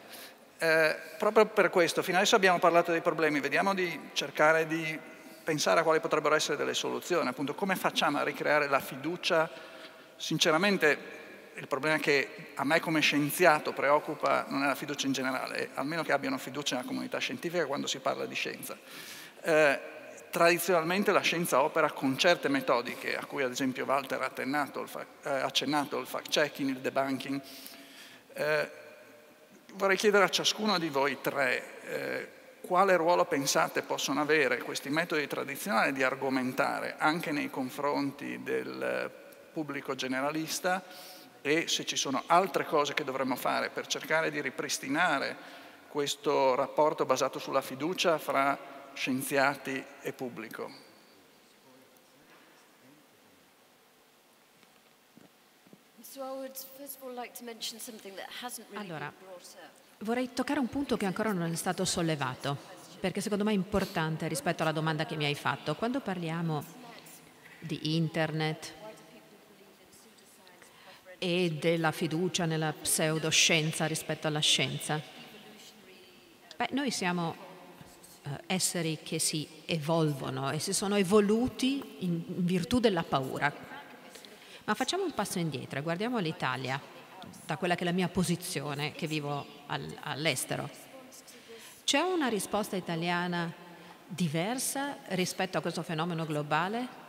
Eh, proprio per questo, fino adesso abbiamo parlato dei problemi, vediamo di cercare di pensare a quali potrebbero essere delle soluzioni, appunto come facciamo a ricreare la fiducia Sinceramente il problema che a me come scienziato preoccupa non è la fiducia in generale, è almeno che abbiano fiducia nella comunità scientifica quando si parla di scienza. Eh, tradizionalmente la scienza opera con certe metodiche, a cui ad esempio Walter ha eh, accennato il fact-checking, il debunking. Eh, vorrei chiedere a ciascuno di voi tre eh, quale ruolo pensate possono avere questi metodi tradizionali di argomentare anche nei confronti del pubblico generalista e se ci sono altre cose che dovremmo fare per cercare di ripristinare questo rapporto basato sulla fiducia fra scienziati e pubblico. Allora, vorrei toccare un punto che ancora non è stato sollevato, perché secondo me è importante rispetto alla domanda che mi hai fatto. Quando parliamo di internet e della fiducia nella pseudoscienza rispetto alla scienza, beh, noi siamo eh, esseri che si evolvono e si sono evoluti in virtù della paura. Ma facciamo un passo indietro guardiamo l'Italia, da quella che è la mia posizione, che vivo all'estero. C'è una risposta italiana diversa rispetto a questo fenomeno globale?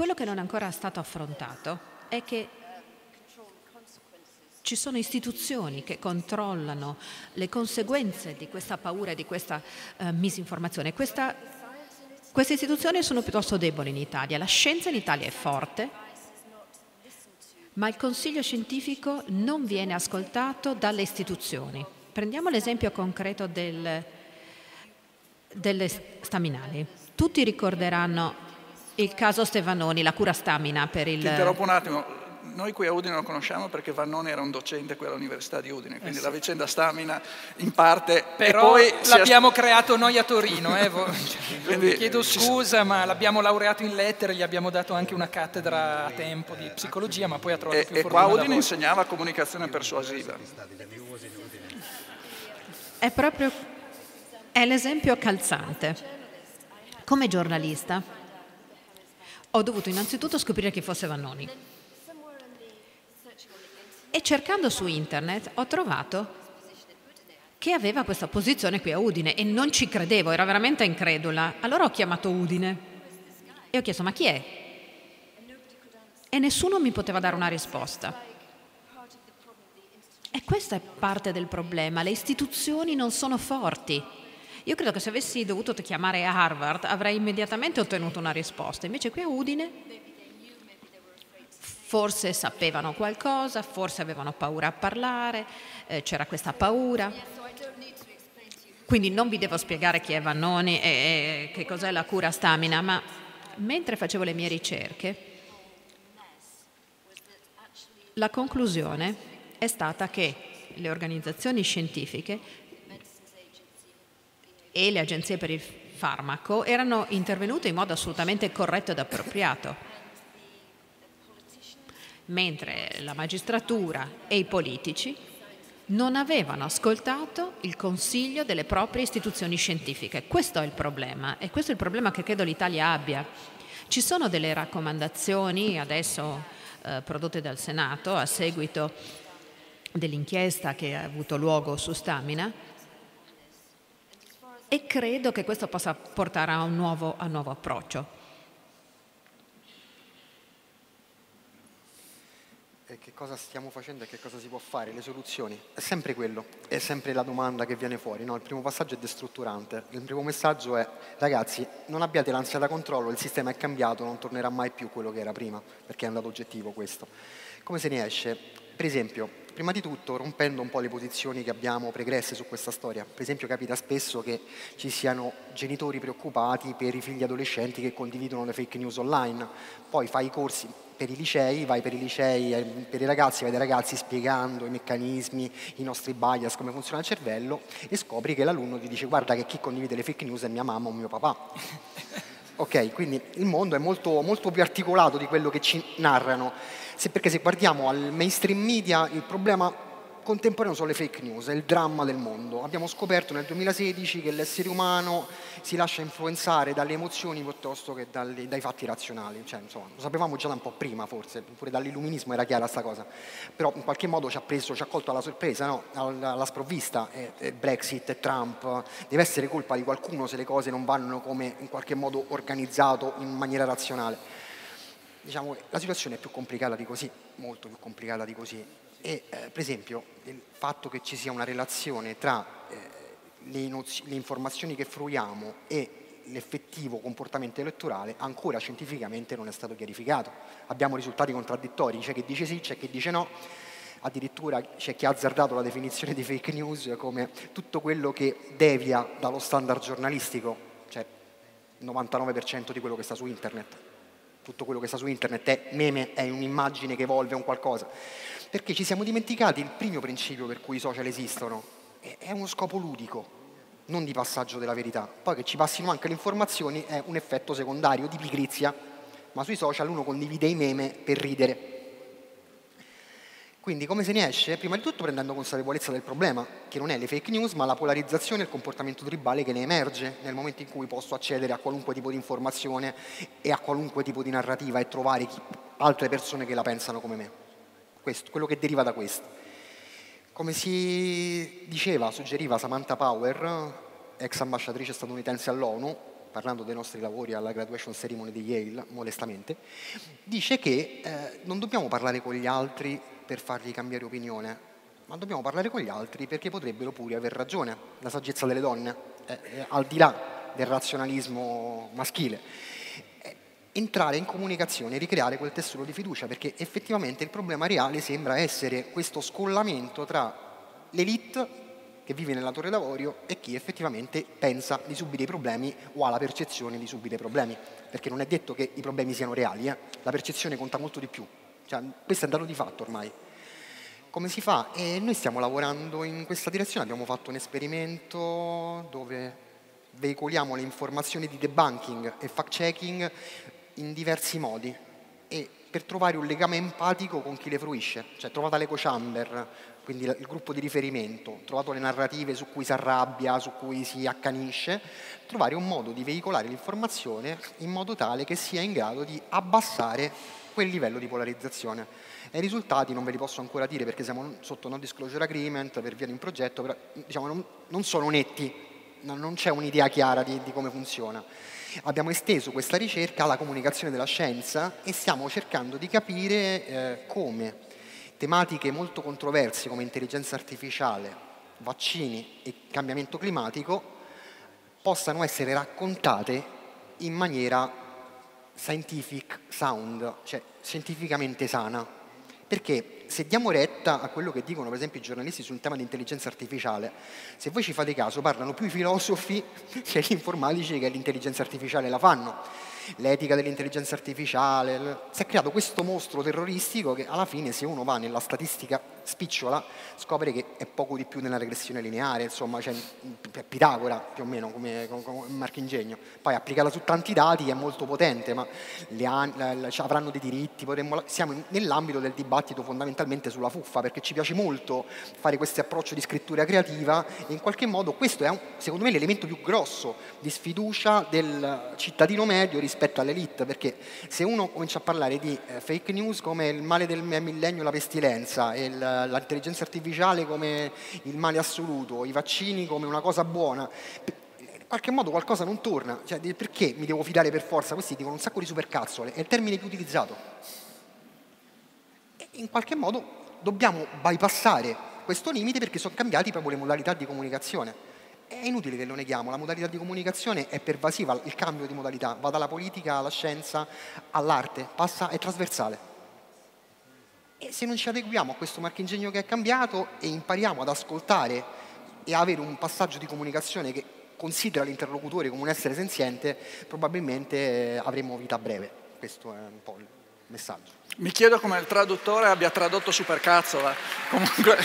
Quello che non è ancora stato affrontato è che ci sono istituzioni che controllano le conseguenze di questa paura e di questa uh, misinformazione. Questa queste istituzioni sono piuttosto deboli in Italia. La scienza in Italia è forte, ma il consiglio scientifico non viene ascoltato dalle istituzioni. Prendiamo l'esempio concreto del, delle staminali. Tutti ricorderanno il caso Stevanoni, la cura stamina per il... Ti interrompo un attimo, noi qui a Udine lo conosciamo perché Vannone era un docente qui all'Università di Udine, quindi eh sì. la vicenda Stamina in parte... Però l'abbiamo creato noi a Torino, eh, quindi, chiedo scusa ma l'abbiamo laureato in lettere, gli abbiamo dato anche una cattedra a tempo di psicologia, ma poi ha trovato e, più E qua a Udine insegnava comunicazione persuasiva. È proprio è l'esempio calzante. Come giornalista ho dovuto innanzitutto scoprire chi fosse Vannoni e cercando su internet ho trovato che aveva questa posizione qui a Udine e non ci credevo, era veramente incredula. Allora ho chiamato Udine e ho chiesto ma chi è? E nessuno mi poteva dare una risposta. E questa è parte del problema, le istituzioni non sono forti. Io credo che se avessi dovuto chiamare Harvard avrei immediatamente ottenuto una risposta, invece qui a Udine Forse sapevano qualcosa, forse avevano paura a parlare, eh, c'era questa paura. Quindi non vi devo spiegare chi è Vannoni e, e che cos'è la cura stamina, ma mentre facevo le mie ricerche, la conclusione è stata che le organizzazioni scientifiche e le agenzie per il farmaco erano intervenute in modo assolutamente corretto ed appropriato mentre la magistratura e i politici non avevano ascoltato il consiglio delle proprie istituzioni scientifiche. Questo è il problema e questo è il problema che credo l'Italia abbia. Ci sono delle raccomandazioni adesso eh, prodotte dal Senato a seguito dell'inchiesta che ha avuto luogo su Stamina e credo che questo possa portare a un nuovo, a un nuovo approccio. e che cosa stiamo facendo e che cosa si può fare, le soluzioni. È sempre quello, è sempre la domanda che viene fuori. No? Il primo passaggio è destrutturante. Il primo messaggio è ragazzi, non abbiate l'ansia da controllo, il sistema è cambiato, non tornerà mai più quello che era prima, perché è un dato oggettivo questo. Come se ne esce? Per esempio, prima di tutto rompendo un po' le posizioni che abbiamo pregresse su questa storia. Per esempio capita spesso che ci siano genitori preoccupati per i figli adolescenti che condividono le fake news online, poi fai i corsi per i licei, vai per i licei, eh, per i ragazzi, vai dai ragazzi spiegando i meccanismi, i nostri bias, come funziona il cervello e scopri che l'alunno ti dice guarda che chi condivide le fake news è mia mamma o mio papà. ok, quindi il mondo è molto, molto più articolato di quello che ci narrano se, perché se guardiamo al mainstream media il problema contemporaneo sono le fake news, è il dramma del mondo. Abbiamo scoperto nel 2016 che l'essere umano si lascia influenzare dalle emozioni piuttosto che dalle, dai fatti razionali. Cioè, insomma, lo sapevamo già da un po' prima forse, pure dall'illuminismo era chiara questa cosa, però in qualche modo ci ha, preso, ci ha colto alla sorpresa, no? alla, alla sprovvista, e, e Brexit Trump, deve essere colpa di qualcuno se le cose non vanno come in qualche modo organizzato in maniera razionale diciamo, la situazione è più complicata di così, molto più complicata di così. E eh, per esempio il fatto che ci sia una relazione tra eh, le, le informazioni che fruiamo e l'effettivo comportamento elettorale ancora scientificamente non è stato chiarificato. Abbiamo risultati contraddittori, c'è chi dice sì, c'è chi dice no. Addirittura c'è chi ha azzardato la definizione di fake news come tutto quello che devia dallo standard giornalistico, cioè il 99% di quello che sta su internet. Tutto quello che sta su internet è meme, è un'immagine che evolve, un qualcosa. Perché ci siamo dimenticati il primo principio per cui i social esistono, è uno scopo ludico, non di passaggio della verità. Poi che ci passino anche le informazioni è un effetto secondario di pigrizia, ma sui social uno condivide i meme per ridere. Quindi come se ne esce? Prima di tutto prendendo consapevolezza del problema, che non è le fake news, ma la polarizzazione e il comportamento tribale che ne emerge nel momento in cui posso accedere a qualunque tipo di informazione e a qualunque tipo di narrativa e trovare altre persone che la pensano come me. Questo, quello che deriva da questo. Come si diceva, suggeriva Samantha Power, ex ambasciatrice statunitense all'ONU, parlando dei nostri lavori alla graduation ceremony di Yale, modestamente, dice che eh, non dobbiamo parlare con gli altri per fargli cambiare opinione, ma dobbiamo parlare con gli altri perché potrebbero pure aver ragione, la saggezza delle donne, eh, eh, al di là del razionalismo maschile. Entrare in comunicazione, ricreare quel tessuto di fiducia, perché effettivamente il problema reale sembra essere questo scollamento tra l'elite che vive nella torre d'avorio e chi effettivamente pensa di subire i problemi o ha la percezione di subire i problemi, perché non è detto che i problemi siano reali, eh? la percezione conta molto di più, cioè, questo è dato di fatto ormai. Come si fa? E noi stiamo lavorando in questa direzione, abbiamo fatto un esperimento dove veicoliamo le informazioni di debunking e fact-checking in diversi modi e per trovare un legame empatico con chi le fruisce, cioè trovata l'eco chamber, quindi il gruppo di riferimento, trovato le narrative su cui si arrabbia, su cui si accanisce, trovare un modo di veicolare l'informazione in modo tale che sia in grado di abbassare quel livello di polarizzazione. E i risultati non ve li posso ancora dire perché siamo sotto non disclosure agreement per via di un progetto, però diciamo, non, non sono netti, non c'è un'idea chiara di, di come funziona. Abbiamo esteso questa ricerca alla comunicazione della scienza e stiamo cercando di capire eh, come tematiche molto controverse come intelligenza artificiale, vaccini e cambiamento climatico possano essere raccontate in maniera scientific sound, cioè scientificamente sana. Perché se diamo retta a quello che dicono per esempio i giornalisti sul tema di intelligenza artificiale, se voi ci fate caso parlano più i filosofi che gli informatici che l'intelligenza artificiale la fanno l'etica dell'intelligenza artificiale, si è creato questo mostro terroristico che alla fine se uno va nella statistica spicciola scopre che è poco di più nella regressione lineare, insomma c'è Pitagora più o meno come, come, marchingegno, poi applicata su tanti dati è molto potente, ma le, cioè, avranno dei diritti, potremmo, siamo nell'ambito del dibattito fondamentalmente sulla fuffa perché ci piace molto fare questo approccio di scrittura creativa e in qualche modo questo è un, secondo me l'elemento più grosso di sfiducia del cittadino medio rispetto all'elite, perché se uno comincia a parlare di eh, fake news come il male del millennio, la pestilenza, e l'intelligenza artificiale come il male assoluto, i vaccini come una cosa buona, in qualche modo qualcosa non torna. Cioè, perché mi devo fidare per forza? Questi dicono un sacco di supercazzole, è il termine più utilizzato. E in qualche modo dobbiamo bypassare questo limite perché sono cambiati proprio le modalità di comunicazione. È inutile che lo neghiamo, la modalità di comunicazione è pervasiva, il cambio di modalità va dalla politica alla scienza all'arte, passa, è trasversale. E se non ci adeguiamo a questo marchingegno che è cambiato e impariamo ad ascoltare e avere un passaggio di comunicazione che considera l'interlocutore come un essere senziente, probabilmente eh, avremo vita breve. Questo è un po' il messaggio. Mi chiedo come il traduttore abbia tradotto supercazzola. Comunque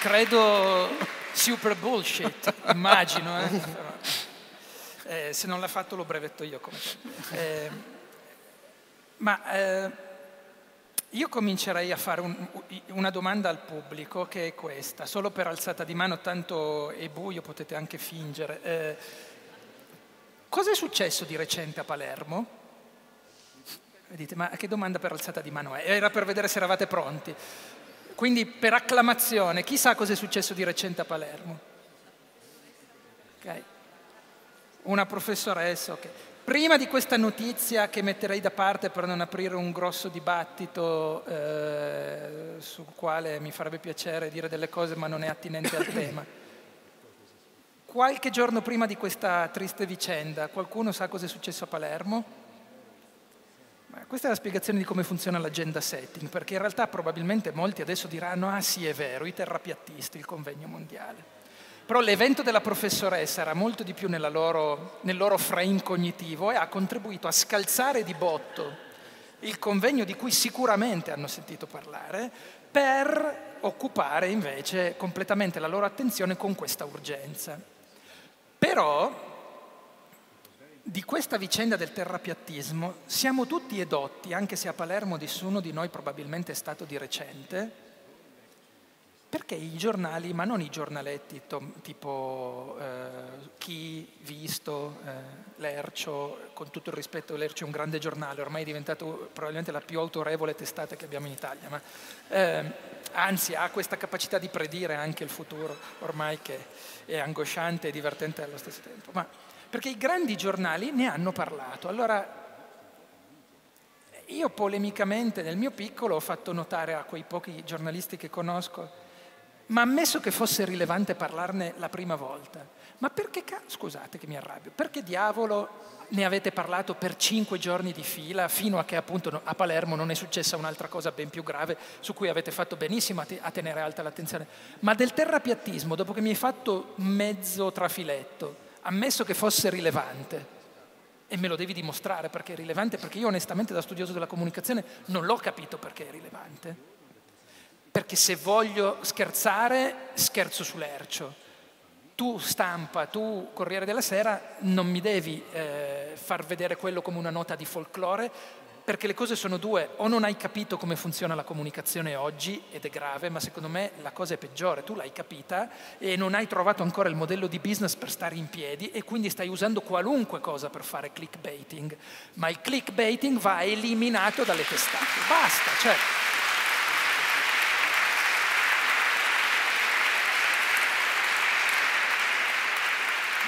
credo super bullshit, immagino. Eh? Eh, se non l'ha fatto lo brevetto io come eh, ma eh, io comincerei a fare un, una domanda al pubblico che è questa, solo per alzata di mano, tanto è buio, potete anche fingere. Eh, cosa è successo di recente a Palermo? Dite, ma che domanda per alzata di mano è? Era per vedere se eravate pronti. Quindi per acclamazione, chissà cosa è successo di recente a Palermo. Okay. Una professoressa, ok. Prima di questa notizia che metterei da parte per non aprire un grosso dibattito eh, sul quale mi farebbe piacere dire delle cose ma non è attinente al tema. Qualche giorno prima di questa triste vicenda, qualcuno sa cosa è successo a Palermo? Questa è la spiegazione di come funziona l'agenda setting, perché in realtà probabilmente molti adesso diranno ah sì è vero, i terrapiattisti, il convegno mondiale. Però l'evento della professoressa era molto di più loro, nel loro frame cognitivo e ha contribuito a scalzare di botto il convegno di cui sicuramente hanno sentito parlare per occupare invece completamente la loro attenzione con questa urgenza. Però di questa vicenda del terrapiattismo siamo tutti edotti, anche se a Palermo nessuno di noi probabilmente è stato di recente, perché i giornali, ma non i giornaletti tipo eh, Chi, Visto, eh, Lercio, con tutto il rispetto Lercio è un grande giornale, ormai è diventato probabilmente la più autorevole testata che abbiamo in Italia, ma eh, anzi ha questa capacità di predire anche il futuro, ormai che è angosciante e divertente allo stesso tempo. Ma, perché i grandi giornali ne hanno parlato. Allora io polemicamente nel mio piccolo ho fatto notare a quei pochi giornalisti che conosco ma ammesso che fosse rilevante parlarne la prima volta, ma perché, scusate che mi arrabbio, perché diavolo ne avete parlato per cinque giorni di fila fino a che appunto a Palermo non è successa un'altra cosa ben più grave su cui avete fatto benissimo a, tenere alta l'attenzione. Ma del terrapiattismo, dopo che mi hai fatto mezzo trafiletto, ammesso che fosse rilevante, e me lo devi dimostrare perché è rilevante, perché io onestamente da studioso della comunicazione non l'ho capito perché è rilevante perché se voglio scherzare, scherzo sull'ercio. Tu stampa, tu Corriere della Sera, non mi devi eh, far vedere quello come una nota di folklore, perché le cose sono due, o non hai capito come funziona la comunicazione oggi, ed è grave, ma secondo me la cosa è peggiore, tu l'hai capita e non hai trovato ancora il modello di business per stare in piedi e quindi stai usando qualunque cosa per fare clickbaiting, ma il clickbaiting va eliminato dalle testate, basta, cioè...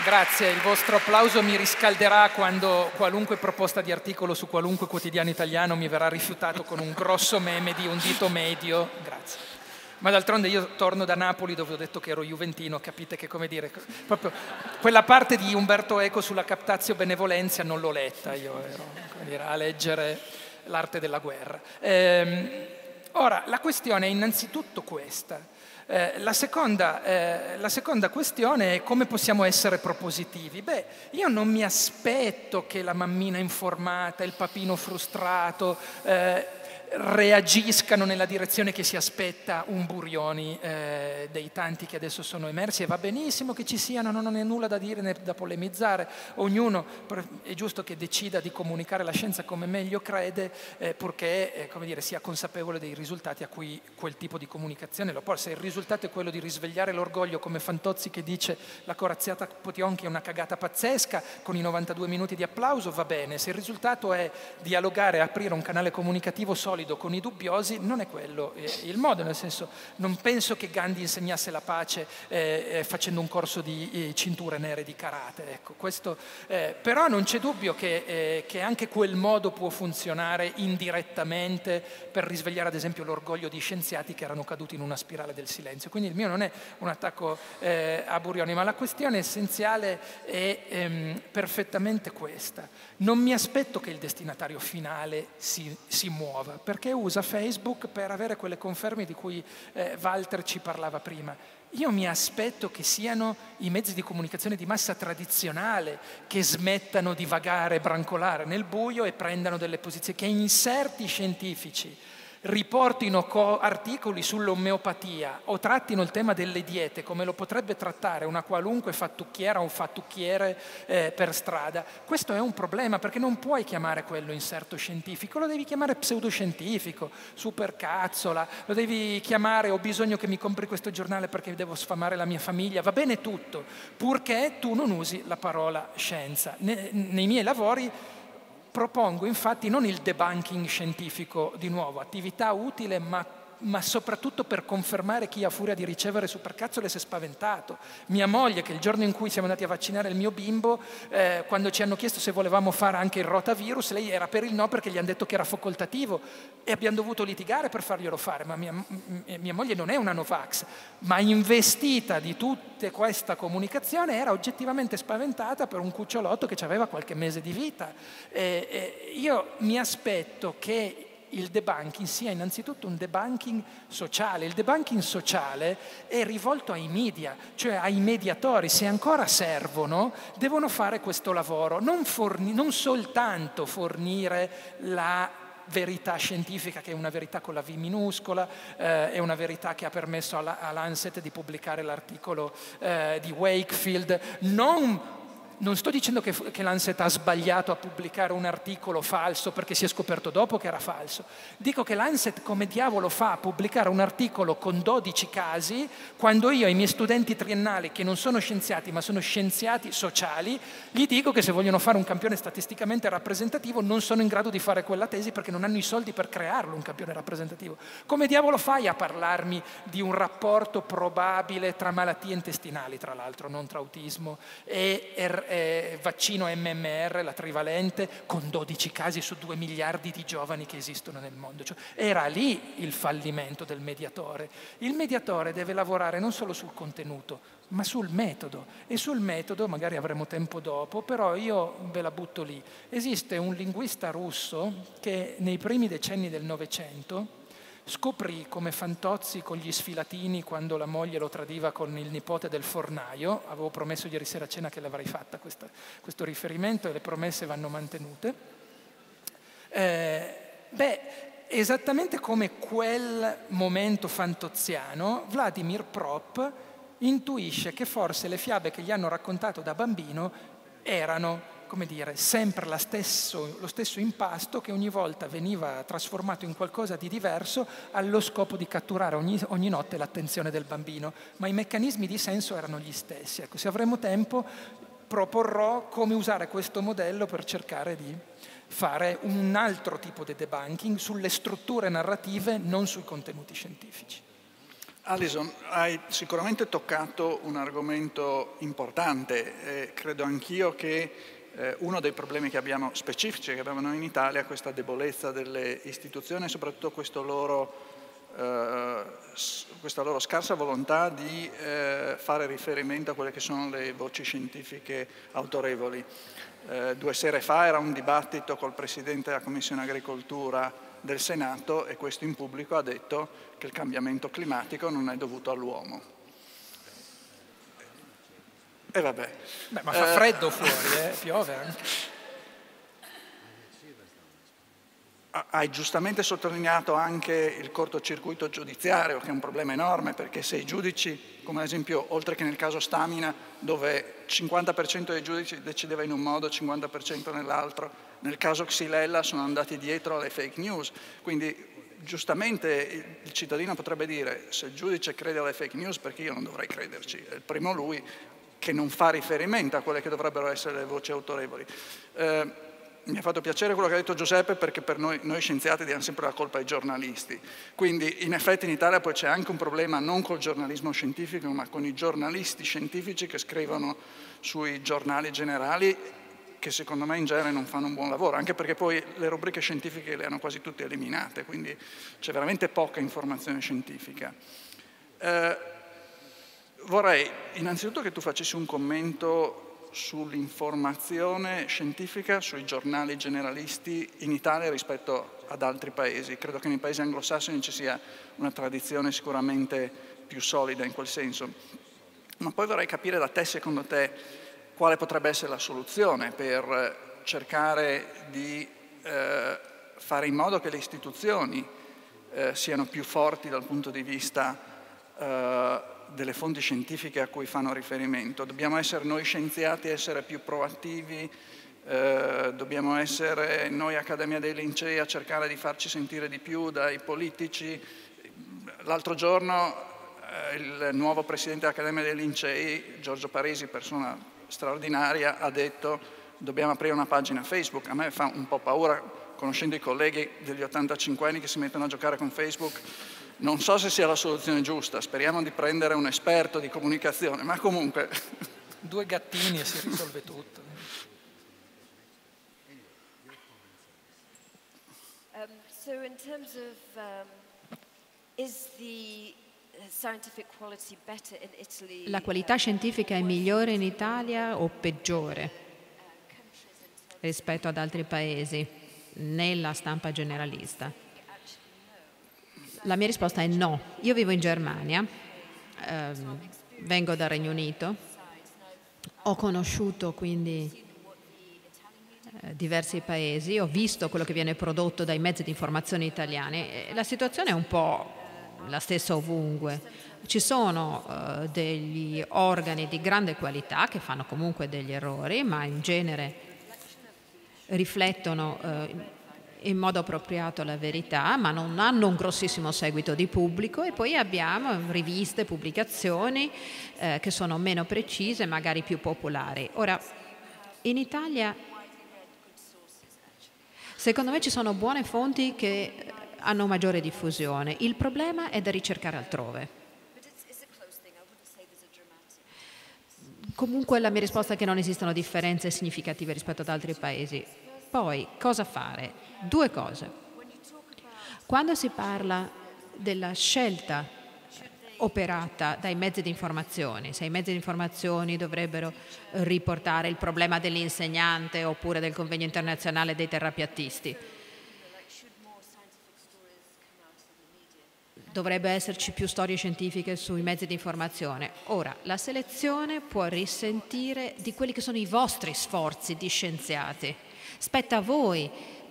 Grazie, il vostro applauso mi riscalderà quando qualunque proposta di articolo su qualunque quotidiano italiano mi verrà rifiutato con un grosso meme di un dito medio. Grazie. Ma d'altronde io torno da Napoli dove ho detto che ero juventino, capite che come dire, proprio quella parte di Umberto Eco sulla captazio benevolenza non l'ho letta, io ero dire, a leggere l'arte della guerra. Ehm, ora, la questione è innanzitutto questa. Eh, la, seconda, eh, la, seconda, questione è come possiamo essere propositivi. Beh, io non mi aspetto che la mammina informata, il papino frustrato, eh, reagiscano nella direzione che si aspetta un Burioni eh, dei tanti che adesso sono emersi e va benissimo che ci siano, non è nulla da dire né da polemizzare, ognuno è giusto che decida di comunicare la scienza come meglio crede eh, purché eh, dire, sia consapevole dei risultati a cui quel tipo di comunicazione lo porta. Se il risultato è quello di risvegliare l'orgoglio come Fantozzi che dice la corazziata Potionchi è una cagata pazzesca con i 92 minuti di applauso va bene, se il risultato è dialogare, aprire un canale comunicativo solido, solido con i dubbiosi non è quello eh, il modo, nel senso non penso che Gandhi insegnasse la pace eh, eh facendo un corso di eh, cinture nere di karate, ecco, questo, eh, però non c'è dubbio che, eh, che, anche quel modo può funzionare indirettamente per risvegliare ad esempio l'orgoglio di scienziati che erano caduti in una spirale del silenzio, quindi il mio non è un attacco a Burioni, ma la questione essenziale è ehm, perfettamente questa, non mi aspetto che il destinatario finale si, si muova, perché usa Facebook per avere quelle conferme di cui eh, Walter ci parlava prima. Io mi aspetto che siano i mezzi di comunicazione di massa tradizionale che smettano di vagare e brancolare nel buio e prendano delle posizioni, che inserti scientifici riportino articoli sull'omeopatia o trattino il tema delle diete come lo potrebbe trattare una qualunque fattucchiera o un fattucchiere eh, per strada, questo è un problema perché non puoi chiamare quello inserto scientifico, lo devi chiamare pseudoscientifico, supercazzola, lo devi chiamare ho bisogno che mi compri questo giornale perché devo sfamare la mia famiglia, va bene tutto, purché tu non usi la parola scienza. Ne, nei miei lavori Propongo infatti non il debunking scientifico di nuovo, attività utile ma ma soprattutto per confermare chi a furia di ricevere supercazzole si è spaventato. Mia moglie, che il giorno in cui siamo andati a vaccinare il mio bimbo, eh, quando ci hanno chiesto se volevamo fare anche il rotavirus, lei era per il no perché gli hanno detto che era facoltativo e abbiamo dovuto litigare per farglielo fare, ma mia, mia moglie non è una Novax, ma investita di tutta questa comunicazione era oggettivamente spaventata per un cucciolotto che aveva qualche mese di vita. E, e io mi aspetto che il debunking sia innanzitutto un debunking sociale. Il debunking sociale è rivolto ai media, cioè ai mediatori. Se ancora servono, devono fare questo lavoro, non, forni- non soltanto fornire la verità scientifica, che è una verità con la V minuscola, eh, è una verità che ha permesso alla, all'Anset di pubblicare l'articolo eh, di Wakefield, non non sto dicendo che, che l'Anset ha sbagliato a pubblicare un articolo falso perché si è scoperto dopo che era falso. Dico che l'Anset come diavolo fa a pubblicare un articolo con 12 casi quando io ai miei studenti triennali, che non sono scienziati ma sono scienziati sociali, gli dico che se vogliono fare un campione statisticamente rappresentativo non sono in grado di fare quella tesi perché non hanno i soldi per crearlo un campione rappresentativo. Come diavolo fai a parlarmi di un rapporto probabile tra malattie intestinali, tra l'altro, non tra autismo, e eh, vaccino MMR, la trivalente, con 12 casi su 2 miliardi di giovani che esistono nel mondo. Cioè, era lì il fallimento del mediatore. Il mediatore deve lavorare non solo sul contenuto, ma sul metodo. E sul metodo, magari avremo tempo dopo, però io ve la butto lì. Esiste un linguista russo che nei primi decenni del Novecento Scoprì come Fantozzi con gli sfilatini quando la moglie lo tradiva con il nipote del fornaio, avevo promesso ieri sera a cena che l'avrei fatta questa, questo riferimento e le promesse vanno mantenute. Eh, beh, esattamente come quel momento fantoziano, Vladimir Prop intuisce che forse le fiabe che gli hanno raccontato da bambino erano come dire, sempre stesso, lo stesso impasto che ogni volta veniva trasformato in qualcosa di diverso allo scopo di catturare ogni, ogni notte l'attenzione del bambino, ma i meccanismi di senso erano gli stessi. Ecco, se avremo tempo proporrò come usare questo modello per cercare di fare un altro tipo di debunking sulle strutture narrative, non sui contenuti scientifici. Alison, hai sicuramente toccato un argomento importante, eh, credo anch'io che eh, uno dei problemi che abbiamo specifici che abbiamo noi in Italia è questa debolezza delle istituzioni e soprattutto loro, eh, questa loro scarsa volontà di eh, fare riferimento a quelle che sono le voci scientifiche autorevoli. Eh, due sere fa era un dibattito col Presidente della Commissione Agricoltura del Senato e questo in pubblico ha detto che il cambiamento climatico non è dovuto all'uomo e vabbè. Beh, ma fa eh, freddo fuori, eh? piove anche. Hai giustamente sottolineato anche il cortocircuito giudiziario, che è un problema enorme, perché se i giudici, come ad esempio, oltre che nel caso Stamina, dove 50% dei giudici decideva in un modo, 50% nell'altro, nel caso Xylella sono andati dietro alle fake news. Quindi giustamente il cittadino potrebbe dire se il giudice crede alle fake news perché io non dovrei crederci, è il primo lui, che non fa riferimento a quelle che dovrebbero essere le voci autorevoli. Eh, mi ha fatto piacere quello che ha detto Giuseppe perché per noi, noi, scienziati diamo sempre la colpa ai giornalisti. Quindi in effetti in Italia poi c'è anche un problema non col giornalismo scientifico ma con i giornalisti scientifici che scrivono sui giornali generali che secondo me in genere non fanno un buon lavoro, anche perché poi le rubriche scientifiche le hanno quasi tutte eliminate, quindi c'è veramente poca informazione scientifica. Eh, Vorrei innanzitutto che tu facessi un commento sull'informazione scientifica sui giornali generalisti in Italia rispetto ad altri paesi. Credo che nei paesi anglosassoni ci sia una tradizione sicuramente più solida in quel senso. Ma poi vorrei capire da te, secondo te, quale potrebbe essere la soluzione per cercare di eh, fare in modo che le istituzioni eh, siano più forti dal punto di vista eh, delle fonti scientifiche a cui fanno riferimento. Dobbiamo essere noi scienziati, essere più proattivi, eh, dobbiamo essere noi Accademia dei Lincei a cercare di farci sentire di più dai politici. L'altro giorno eh, il nuovo presidente dell'Accademia dei Lincei, Giorgio Parisi, persona straordinaria, ha detto dobbiamo aprire una pagina Facebook. A me fa un po' paura, conoscendo i colleghi degli 85 anni che si mettono a giocare con Facebook, Non so se sia la soluzione giusta, speriamo di prendere un esperto di comunicazione, ma comunque... Due gattini e si risolve tutto. Um, so in terms of, um, is the scientific quality better in Italy? La qualità scientifica è migliore in Italia o peggiore rispetto ad altri paesi nella stampa generalista? La mia risposta è no. Io vivo in Germania, ehm, vengo dal Regno Unito, ho conosciuto quindi eh, diversi paesi, ho visto quello che viene prodotto dai mezzi di informazione italiani e la situazione è un po' la stessa ovunque. Ci sono uh, degli organi di grande qualità che fanno comunque degli errori, ma in genere riflettono uh, in modo appropriato la verità, ma non hanno un grossissimo seguito di pubblico e poi abbiamo riviste, pubblicazioni eh, che sono meno precise, magari più popolari. Ora, in Italia secondo me ci sono buone fonti che hanno maggiore diffusione, il problema è da ricercare altrove. Comunque la mia risposta è che non esistono differenze significative rispetto ad altri paesi. Poi, cosa fare? Due cose. Quando si parla della scelta operata dai mezzi di informazione, se i mezzi di informazione dovrebbero riportare il problema dell'insegnante oppure del convegno internazionale dei terrapiattisti, dovrebbe esserci più storie scientifiche sui mezzi di informazione. Ora, la selezione può risentire di quelli che sono i vostri sforzi di scienziati Spetta a voi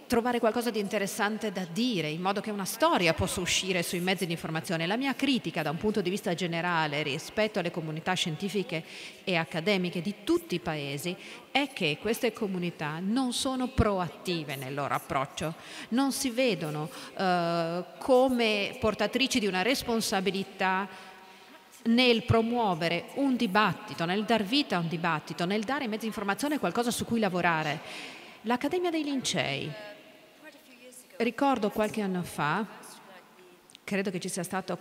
trovare qualcosa di interessante da dire, in modo che una storia possa uscire sui mezzi di informazione. La mia critica da un punto di vista generale rispetto alle comunità scientifiche e accademiche di tutti i paesi è che queste comunità non sono proattive nel loro approccio, non si vedono eh, come portatrici di una responsabilità nel promuovere un dibattito, nel dar vita a un dibattito, nel dare ai mezzi di informazione qualcosa su cui lavorare. L'Accademia dei Lincei. Ricordo qualche anno fa, credo che ci sia stata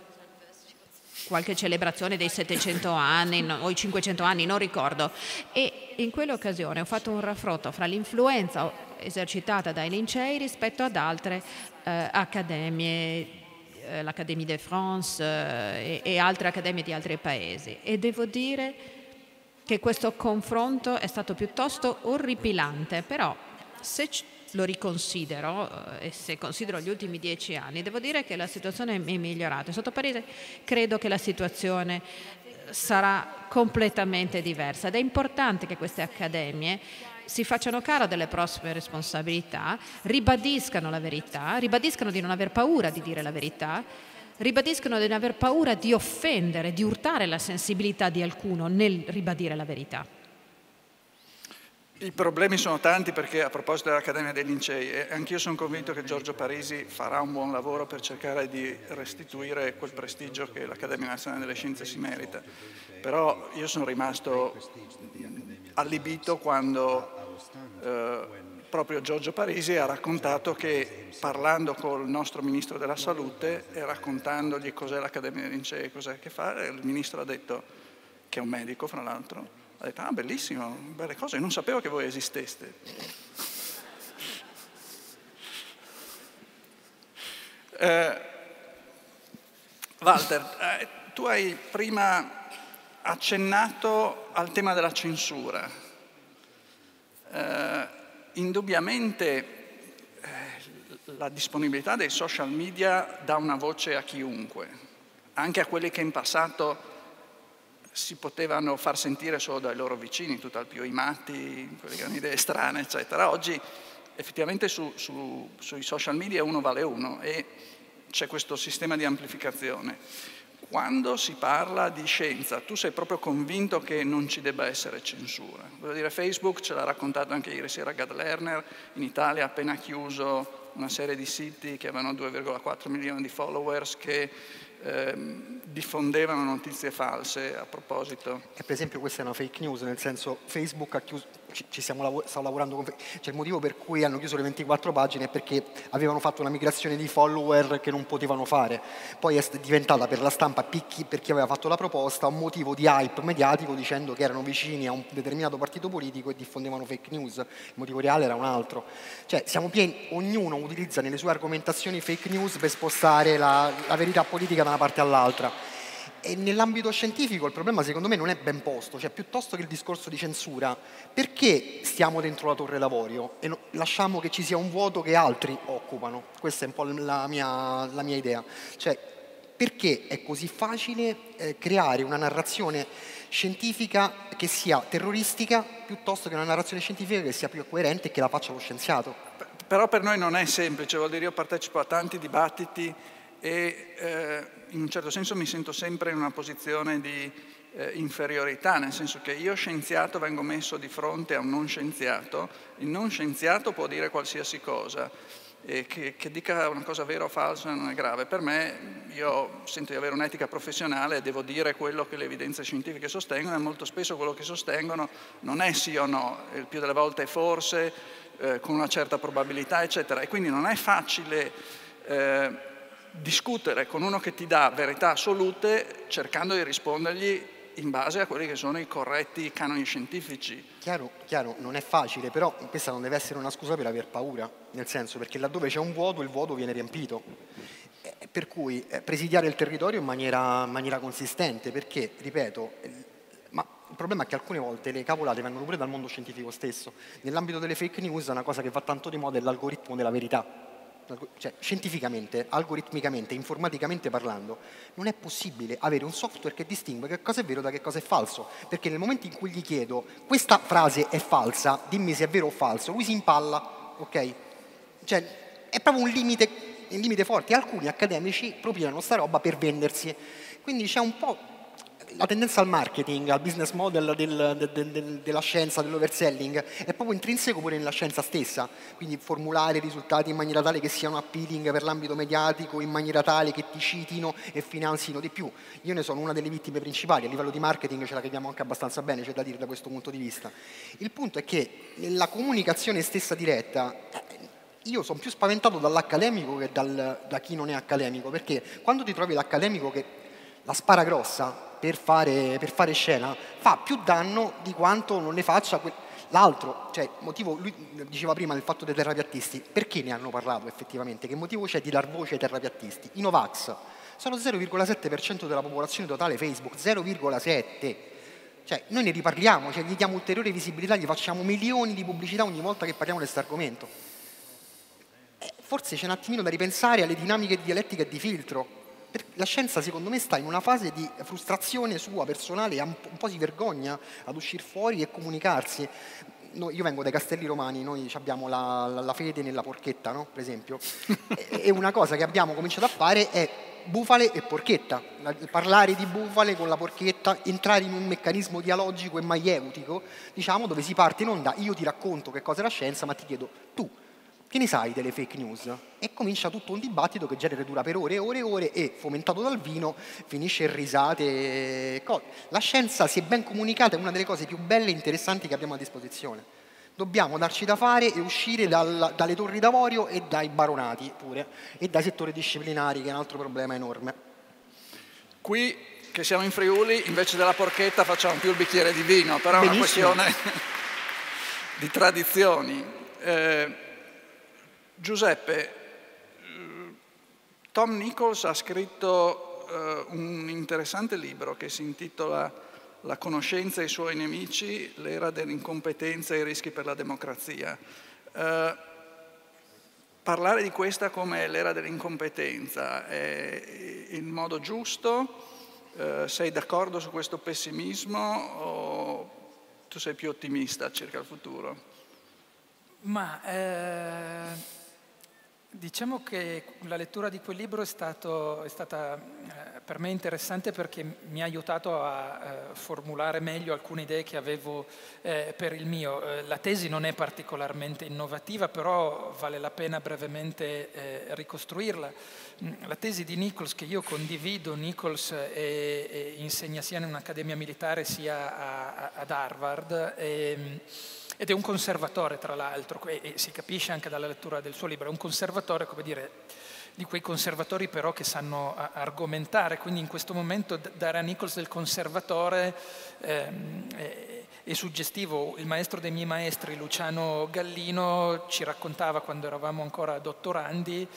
qualche celebrazione dei 700 anni o i 500 anni, non ricordo, e in quell'occasione ho fatto un raffronto fra l'influenza esercitata dai lincei rispetto ad altre eh, accademie, eh, l'Académie de France eh, e, e altre accademie di altri paesi. E devo dire che questo confronto è stato piuttosto orripilante, però se lo riconsidero eh, e se considero gli ultimi dieci anni, devo dire che la situazione è migliorata. Sotto Parigi credo che la situazione eh, sarà completamente diversa ed è importante che queste accademie si facciano caro delle prossime responsabilità, ribadiscano la verità, ribadiscano di non aver paura di dire la verità, ribadiscono di non aver paura di offendere, di urtare la sensibilità di alcuno nel ribadire la verità. I problemi sono tanti perché a proposito dell'Accademia dei Lincei, anch'io sono convinto che Giorgio Parisi farà un buon lavoro per cercare di restituire quel prestigio che l'Accademia Nazionale delle Scienze si merita. Però io sono rimasto allibito quando eh, proprio Giorgio Parisi ha raccontato che parlando col nostro Ministro della Salute e raccontandogli cos'è l'Accademia dei Lincei, cos'è che fa, il Ministro ha detto, che è un medico fra l'altro, ha detto, ah bellissimo, belle cose, non sapevo che voi esisteste. Eh, Walter, eh, tu hai prima accennato al tema della censura. Eh, indubbiamente eh, la disponibilità dei social media dà una voce a chiunque, anche a quelli che in passato si potevano far sentire solo dai loro vicini, tutt'al più i matti, quelli che hanno idee strane, eccetera. Oggi effettivamente su, su, sui social media uno vale uno e c'è questo sistema di amplificazione. Quando si parla di scienza, tu sei proprio convinto che non ci debba essere censura. Voglio dire, Facebook ce l'ha raccontato anche ieri sera Gad Lerner, in Italia ha appena chiuso una serie di siti che avevano 2,4 milioni di followers che ehm, diffondevano notizie false a proposito. E per esempio questa è una fake news, nel senso Facebook ha chiuso, ci, stiamo, stiamo lavorando con cioè il motivo per cui hanno chiuso le 24 pagine è perché avevano fatto una migrazione di follower che non potevano fare. Poi è diventata per la stampa, per chi, per chi aveva fatto la proposta, un motivo di hype mediatico dicendo che erano vicini a un determinato partito politico e diffondevano fake news. Il motivo reale era un altro. Cioè siamo pieni, ognuno utilizza nelle sue argomentazioni fake news per spostare la, la verità politica da una parte all'altra. E nell'ambito scientifico il problema secondo me non è ben posto, cioè piuttosto che il discorso di censura, perché stiamo dentro la torre d'avorio e no, lasciamo che ci sia un vuoto che altri occupano? Questa è un po' la mia, la mia idea. Cioè, perché è così facile eh, creare una narrazione scientifica che sia terroristica piuttosto che una narrazione scientifica che sia più coerente e che la faccia lo scienziato? Però per noi non è semplice, vuol dire io partecipo a tanti dibattiti e eh, in un certo senso mi sento sempre in una posizione di eh, inferiorità, nel senso che io scienziato vengo messo di fronte a un non scienziato, il non scienziato può dire qualsiasi cosa e che, che dica una cosa vera o falsa non è grave. Per me io sento di avere un'etica professionale devo dire quello che le evidenze scientifiche sostengono e molto spesso quello che sostengono non è sì o no, il più delle volte è forse, eh, con una certa probabilità, eccetera. E quindi non è facile... Eh, discutere con uno che ti dà verità assolute cercando di rispondergli in base a quelli che sono i corretti canoni scientifici. Chiaro, chiaro, non è facile, però questa non deve essere una scusa per aver paura, nel senso perché laddove c'è un vuoto il vuoto viene riempito. Eh, per cui eh, presidiare il territorio in maniera, in maniera consistente, perché, ripeto, il problema è che alcune volte le cavolate vengono pure dal mondo scientifico stesso. Nell'ambito delle fake news una cosa che va tanto di moda è l'algoritmo della verità cioè, scientificamente, algoritmicamente, informaticamente parlando, non è possibile avere un software che distingue che cosa è vero da che cosa è falso, perché nel momento in cui gli chiedo questa frase è falsa, dimmi se è vero o falso, lui si impalla, ok? Cioè, è proprio un limite, un limite forte. Alcuni accademici propinano sta roba per vendersi. Quindi c'è un po' la tendenza al marketing, al business model del, del, del, della scienza, dell'overselling, è proprio intrinseco pure nella scienza stessa, quindi formulare risultati in maniera tale che siano appealing per l'ambito mediatico, in maniera tale che ti citino e finanzino di più. Io ne sono una delle vittime principali, a livello di marketing ce la capiamo anche abbastanza bene, c'è da dire da questo punto di vista. Il punto è che nella comunicazione stessa diretta eh, io sono più spaventato dall'accademico che dal, da chi non è accademico, perché quando ti trovi l'accademico che la spara grossa, per fare, per fare scena fa più danno di quanto non ne faccia que- l'altro. Cioè, motivo, lui diceva prima del fatto dei terrapiattisti, perché ne hanno parlato effettivamente? Che motivo c'è di dar voce ai terrapiattisti? I Novax sono 0,7% della popolazione totale Facebook, 0,7%. Cioè, noi ne riparliamo, cioè, gli diamo ulteriore visibilità, gli facciamo milioni di pubblicità ogni volta che parliamo di questo argomento. Eh, forse c'è un attimino da ripensare alle dinamiche dialettiche e di filtro, la scienza secondo me sta in una fase di frustrazione sua personale, un po' si vergogna ad uscire fuori e comunicarsi. No, io vengo dai castelli romani, noi abbiamo la, la, la fede nella porchetta, no? per esempio, e una cosa che abbiamo cominciato a fare è bufale e porchetta, parlare di bufale con la porchetta, entrare in un meccanismo dialogico e maieutico, diciamo, dove si parte non da io ti racconto che cosa è la scienza, ma ti chiedo tu che ne sai delle fake news? E comincia tutto un dibattito che genere dura per ore e ore e ore e, fomentato dal vino, finisce in risate. La scienza, se ben comunicata, è una delle cose più belle e interessanti che abbiamo a disposizione. Dobbiamo darci da fare e uscire dal, dalle torri d'avorio e dai baronati pure, e dai settori disciplinari, che è un altro problema enorme. Qui, che siamo in Friuli, invece della porchetta facciamo più il bicchiere di vino, però Benissimo. è una questione di tradizioni. Eh, Giuseppe, Tom Nichols ha scritto eh, un interessante libro che si intitola La conoscenza e i suoi nemici, l'era dell'incompetenza e i rischi per la democrazia. Eh, parlare di questa come l'era dell'incompetenza è il modo giusto? Eh, sei d'accordo su questo pessimismo o tu sei più ottimista circa il futuro? Ma eh Diciamo che la lettura di quel libro è, stato, è stata eh, per me interessante perché mi ha aiutato a eh, formulare meglio alcune idee che avevo eh, per il mio. Eh, la tesi non è particolarmente innovativa, però vale la pena brevemente eh, ricostruirla. Mm, la tesi di Nichols che io condivido, Nichols è, è, insegna sia in un'accademia militare sia a, a, ad Harvard. E, ehm, ed è un conservatore tra l'altro, e, si capisce anche dalla lettura del suo libro, è un conservatore, come dire, di quei conservatori però che sanno argomentare, quindi in questo momento dare a Nichols del conservatore ehm, è, suggestivo. Il maestro dei miei maestri, Luciano Gallino, ci raccontava quando eravamo ancora dottorandi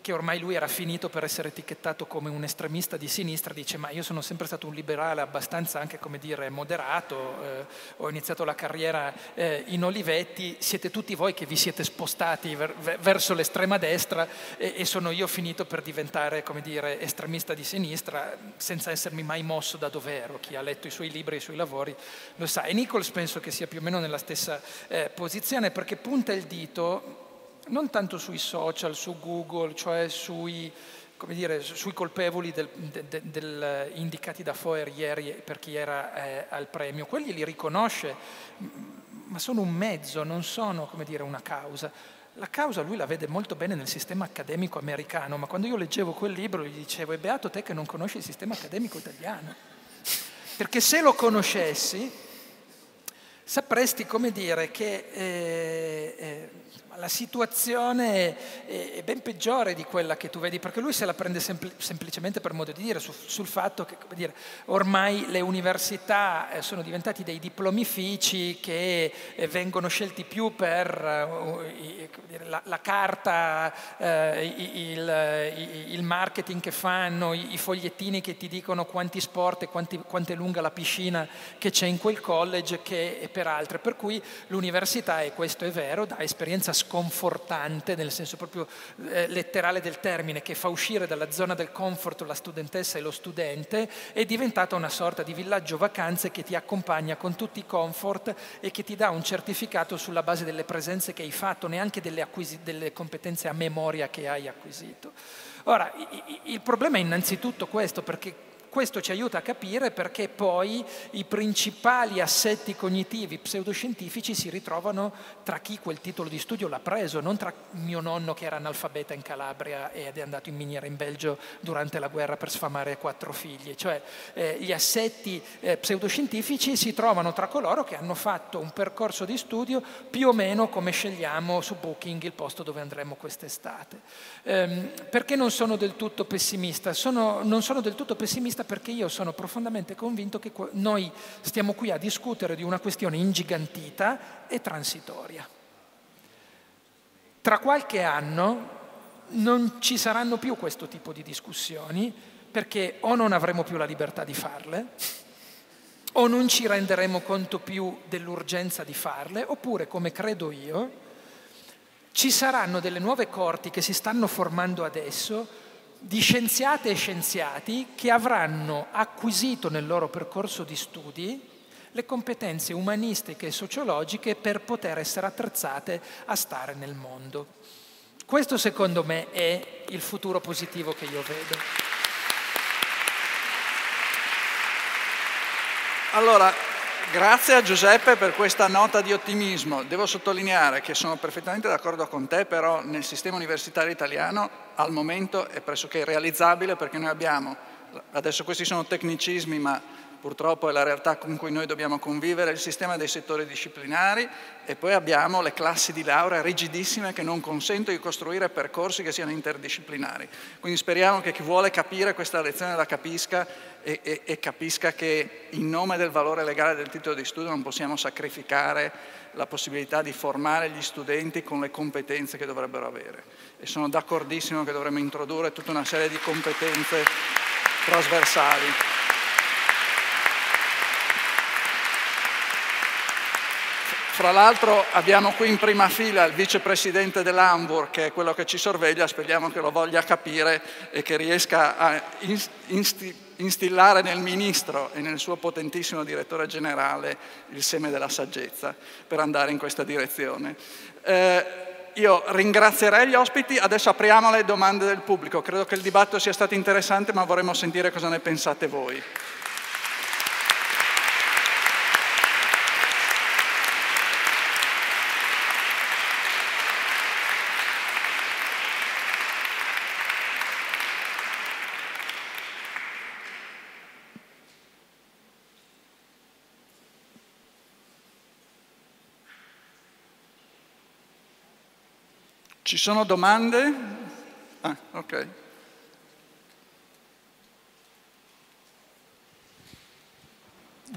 che ormai lui era finito per essere etichettato come un estremista di sinistra, dice ma io sono sempre stato un liberale abbastanza anche come dire moderato, eh, ho iniziato la carriera eh, in Olivetti, siete tutti voi che vi siete spostati ver- verso l'estrema destra e-, e sono io finito per diventare come dire estremista di sinistra senza essermi mai mosso da dove ero, chi ha letto i suoi libri e i suoi lavori lo sa. E Nichols penso che sia più o meno nella stessa eh, posizione perché punta il dito non tanto sui social, su Google, cioè sui, dire, sui colpevoli del, del, del, indicati da Foer ieri per chi era eh, al premio, quelli li riconosce, ma sono un mezzo, non sono dire, una causa. La causa lui la vede molto bene nel sistema accademico americano, ma quando io leggevo quel libro gli dicevo, è beato te che non conosci il sistema accademico italiano, perché se lo conoscessi sapresti come dire che... Eh, eh, la situazione è, ben peggiore di quella che tu vedi, perché lui se la prende sempl- semplicemente per modo di dire su, sul fatto che dire, ormai le università eh, sono diventati dei diplomifici che eh, vengono scelti più per uh, la, la, carta, uh, il, il, marketing che fanno, i, i, fogliettini che ti dicono quanti sport e quanti, quanto è lunga la piscina che c'è in quel college che per altre. Per cui l'università, e questo è vero, da esperienza sconfortante, nel senso proprio eh, letterale del termine, che fa uscire dalla zona del comfort la studentessa e lo studente, è diventata una sorta di villaggio vacanze che ti accompagna con tutti i comfort e che ti dà un certificato sulla base delle presenze che hai fatto, neanche delle, delle competenze a memoria che hai acquisito. Ora, il problema è innanzitutto questo, perché questo ci aiuta a capire perché poi i principali assetti cognitivi pseudoscientifici si ritrovano tra chi quel titolo di studio l'ha preso, non tra mio nonno che era analfabeta in Calabria ed è andato in miniera in Belgio durante la guerra per sfamare quattro figli. Cioè eh, gli assetti eh, pseudoscientifici si trovano tra coloro che hanno fatto un percorso di studio più o meno come scegliamo su Booking il posto dove andremo quest'estate. Ehm, perché non sono del tutto pessimista? Sono, non sono del tutto pessimista questa perché io sono profondamente convinto che noi stiamo qui a discutere di una questione ingigantita e transitoria. Tra qualche anno non ci saranno più questo tipo di discussioni perché o non avremo più la libertà di farle, o non ci renderemo conto più dell'urgenza di farle, oppure, come credo io, ci saranno delle nuove corti che si stanno formando adesso di scienziate e scienziati che avranno acquisito nel loro percorso di studi le competenze umanistiche e sociologiche per poter essere attrezzate a stare nel mondo. Questo secondo me è il futuro positivo che io vedo. Allora, Grazie a Giuseppe per questa nota di ottimismo. Devo sottolineare che sono perfettamente d'accordo con te, però nel sistema universitario italiano al momento è pressoché irrealizzabile perché noi abbiamo, adesso questi sono tecnicismi, ma purtroppo è la realtà con cui noi dobbiamo convivere, il sistema dei settori disciplinari e poi abbiamo le classi di laurea rigidissime che non consentono di costruire percorsi che siano interdisciplinari. Quindi speriamo che chi vuole capire questa lezione la capisca e, e, e capisca che in nome del valore legale del titolo di studio non possiamo sacrificare la possibilità di formare gli studenti con le competenze che dovrebbero avere. E sono d'accordissimo che dovremmo introdurre tutta una serie di competenze trasversali. Fra l'altro abbiamo qui in prima fila il vicepresidente dell'Ambur, che è quello che ci sorveglia, speriamo che lo voglia capire e che riesca a instillare nel ministro e nel suo potentissimo direttore generale il seme della saggezza per andare in questa direzione. Eh, io ringrazierei gli ospiti, adesso apriamo le domande del pubblico. Credo che il dibattito sia stato interessante, ma vorremmo sentire cosa ne pensate voi. Ci sono domande? Ah, ok. Uh,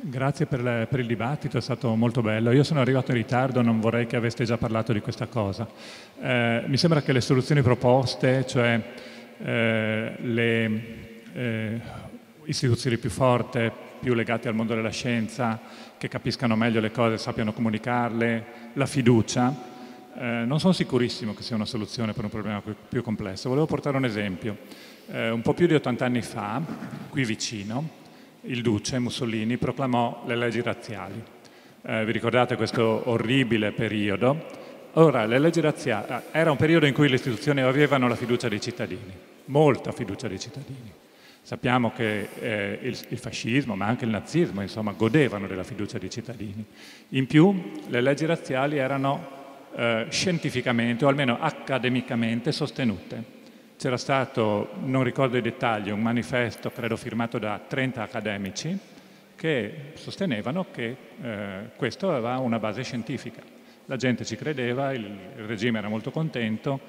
grazie per, le, per, il dibattito, è stato molto bello. Io sono arrivato in ritardo, non vorrei che aveste già parlato di questa cosa. Uh, mi sembra che le soluzioni proposte, cioè uh, le eh, istituzioni più forti, più legate al mondo della scienza, che capiscano meglio le cose, sappiano comunicarle, la fiducia, eh, non sono sicurissimo che sia una soluzione per un problema più complesso. Volevo portare un esempio. Eh, un po' più di 80 anni fa, qui vicino, il duce Mussolini proclamò le leggi razziali. Eh, vi ricordate questo orribile periodo? Ora, le leggi razziali eh, era un periodo in cui le istituzioni avevano la fiducia dei cittadini, molta fiducia dei cittadini. Sappiamo che eh, il, il, fascismo, ma anche il nazismo, insomma, godevano della fiducia dei cittadini. In più, le leggi razziali erano eh, scientificamente o almeno accademicamente sostenute. C'era stato, non ricordo i dettagli, un manifesto, credo firmato da 30 accademici, che sostenevano che eh, questo aveva una base scientifica. La gente ci credeva, il, regime era molto contento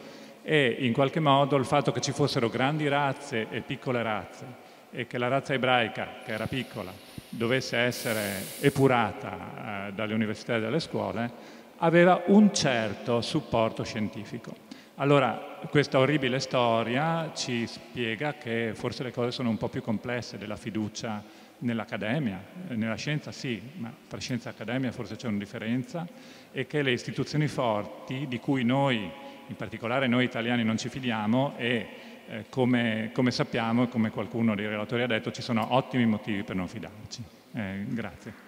e in qualche modo il fatto che ci fossero grandi razze e piccole razze e che la razza ebraica, che era piccola, dovesse essere epurata eh, dalle università e dalle scuole, aveva un certo supporto scientifico. Allora, questa orribile storia ci spiega che forse le cose sono un po' più complesse della fiducia nell'accademia, nella scienza sì, ma tra scienza e accademia forse c'è una differenza e che le istituzioni forti, di cui noi, in particolare noi italiani, non ci fidiamo e eh, come, come, sappiamo e come qualcuno dei relatori ha detto, ci sono ottimi motivi per non fidarci. Eh, grazie.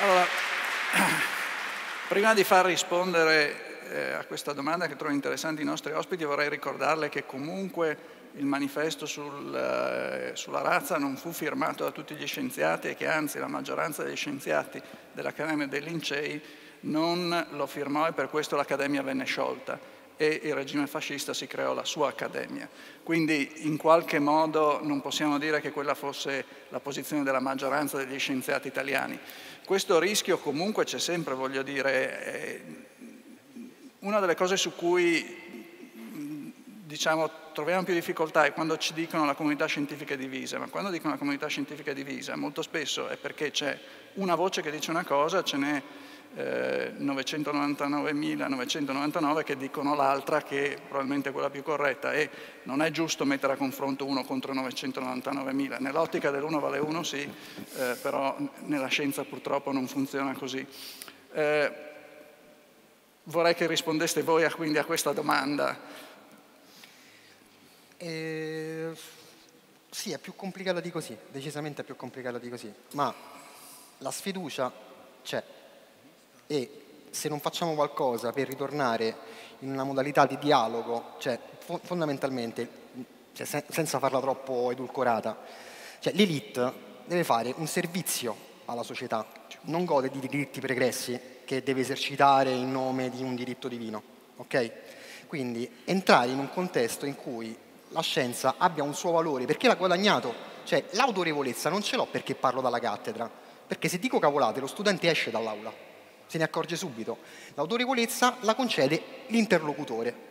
Allora, prima di far rispondere eh, a questa domanda che trovo interessante i nostri ospiti, vorrei ricordarle che comunque il manifesto sul, eh, sulla razza non fu firmato da tutti gli scienziati e che anzi la maggioranza degli scienziati dell'Accademia dei Lincei non lo firmò e per questo l'Accademia venne sciolta e il regime fascista si creò la sua accademia. Quindi in qualche modo non possiamo dire che quella fosse la posizione della maggioranza degli scienziati italiani. Questo rischio comunque c'è sempre, voglio dire, una delle cose su cui diciamo, troviamo più difficoltà è quando ci dicono la comunità scientifica è divisa, ma quando dicono la comunità scientifica è divisa molto spesso è perché c'è una voce che dice una cosa, ce n'è eh, 999.999 che dicono l'altra che è probabilmente quella più corretta e non è giusto mettere a confronto uno contro 999.000. Nell'ottica dell'uno vale uno sì, eh, però nella scienza purtroppo non funziona così. Eh, vorrei che rispondeste voi a, quindi a questa domanda. Eh, sì, è più complicata di così, decisamente più complicata di così, ma la sfiducia c'è e se non facciamo qualcosa per ritornare in una modalità di dialogo, cioè fo- fondamentalmente, cioè, se- senza farla troppo edulcorata, cioè, l'elite deve fare un servizio alla società, non gode di diritti pregressi che deve esercitare in nome di un diritto divino, ok? Quindi entrare in un contesto in cui la scienza abbia un suo valore, perché l'ha guadagnato, cioè l'autorevolezza non ce l'ho perché parlo dalla cattedra, perché se dico cavolate lo studente esce dall'aula se ne accorge subito. L'autorevolezza la concede l'interlocutore.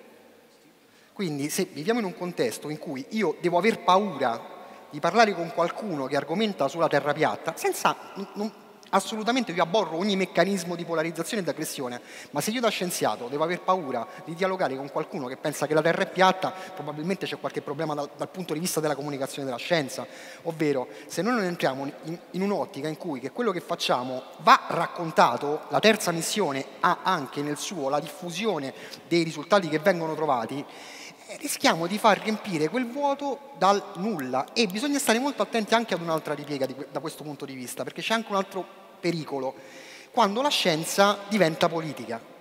Quindi se viviamo in un contesto in cui io devo aver paura di parlare con qualcuno che argomenta sulla terra piatta, senza, non, assolutamente io abborro ogni meccanismo di polarizzazione e di aggressione, ma se io da scienziato devo aver paura di dialogare con qualcuno che pensa che la Terra è piatta, probabilmente c'è qualche problema dal, dal punto di vista della comunicazione della scienza, ovvero se noi non entriamo in, in un'ottica in cui che quello che facciamo va raccontato, la terza missione ha anche nel suo la diffusione dei risultati che vengono trovati, rischiamo di far riempire quel vuoto dal nulla e bisogna stare molto attenti anche ad un'altra ripiega di, da questo punto di vista, perché c'è anche un altro pericolo, quando la scienza diventa politica.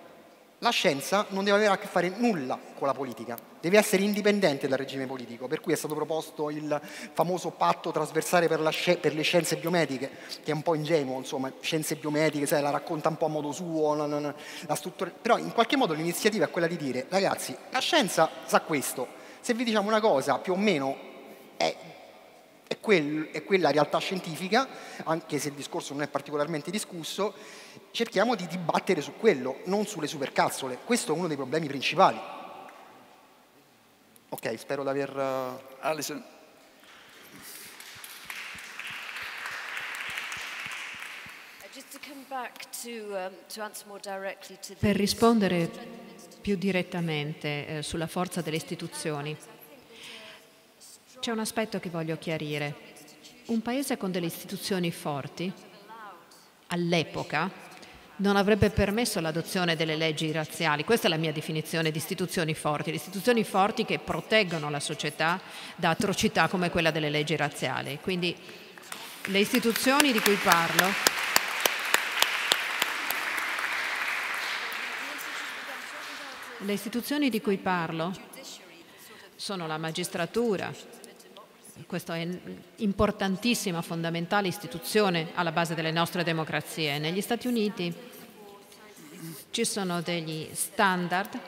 La scienza non deve avere a che fare nulla con la politica, deve essere indipendente dal regime politico, per cui è stato proposto il famoso patto trasversale per, per le scienze biomediche, che è un po' ingenuo, insomma, scienze biomediche, sai, la racconta un po' a modo suo, la, la, la struttura, però in qualche modo l'iniziativa è quella di dire, ragazzi, la scienza sa questo, se vi diciamo una cosa più o meno è è, quella realtà scientifica, anche se il discorso non è particolarmente discusso, cerchiamo di dibattere su quello, non sulle supercazzole. Questo è uno dei problemi principali. Ok, spero di aver... Uh... Alison. Per rispondere più direttamente eh, sulla forza delle istituzioni, c'è un aspetto che voglio chiarire. Un paese con delle istituzioni forti, all'epoca, non avrebbe permesso l'adozione delle leggi razziali. Questa è la mia definizione di istituzioni forti, le istituzioni forti che proteggono la società da atrocità come quella delle leggi razziali. Quindi le istituzioni di cui parlo Le istituzioni di cui parlo sono la magistratura, questa è importantissima, fondamentale istituzione alla base delle nostre democrazie. Negli Stati Uniti ci sono degli standard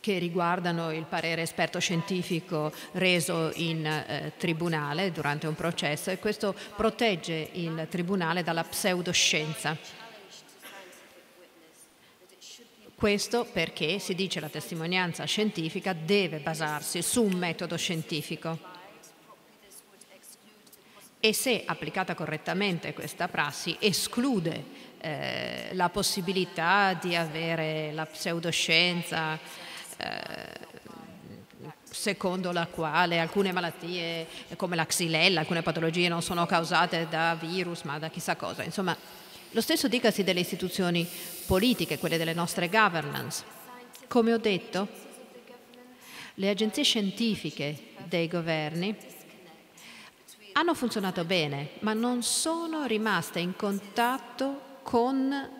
che riguardano il parere esperto scientifico reso in eh, tribunale durante un processo e questo protegge il tribunale dalla pseudoscienza. Questo perché si dice che la testimonianza scientifica deve basarsi su un metodo scientifico e se applicata correttamente questa prassi esclude eh, la possibilità di avere la pseudoscienza eh, secondo la quale alcune malattie come la xylella, alcune patologie non sono causate da virus ma da chissà cosa. Insomma, lo stesso dicasi delle istituzioni politiche, quelle delle nostre governance. Come ho detto, le agenzie scientifiche dei governi hanno funzionato bene, ma non sono rimaste in contatto con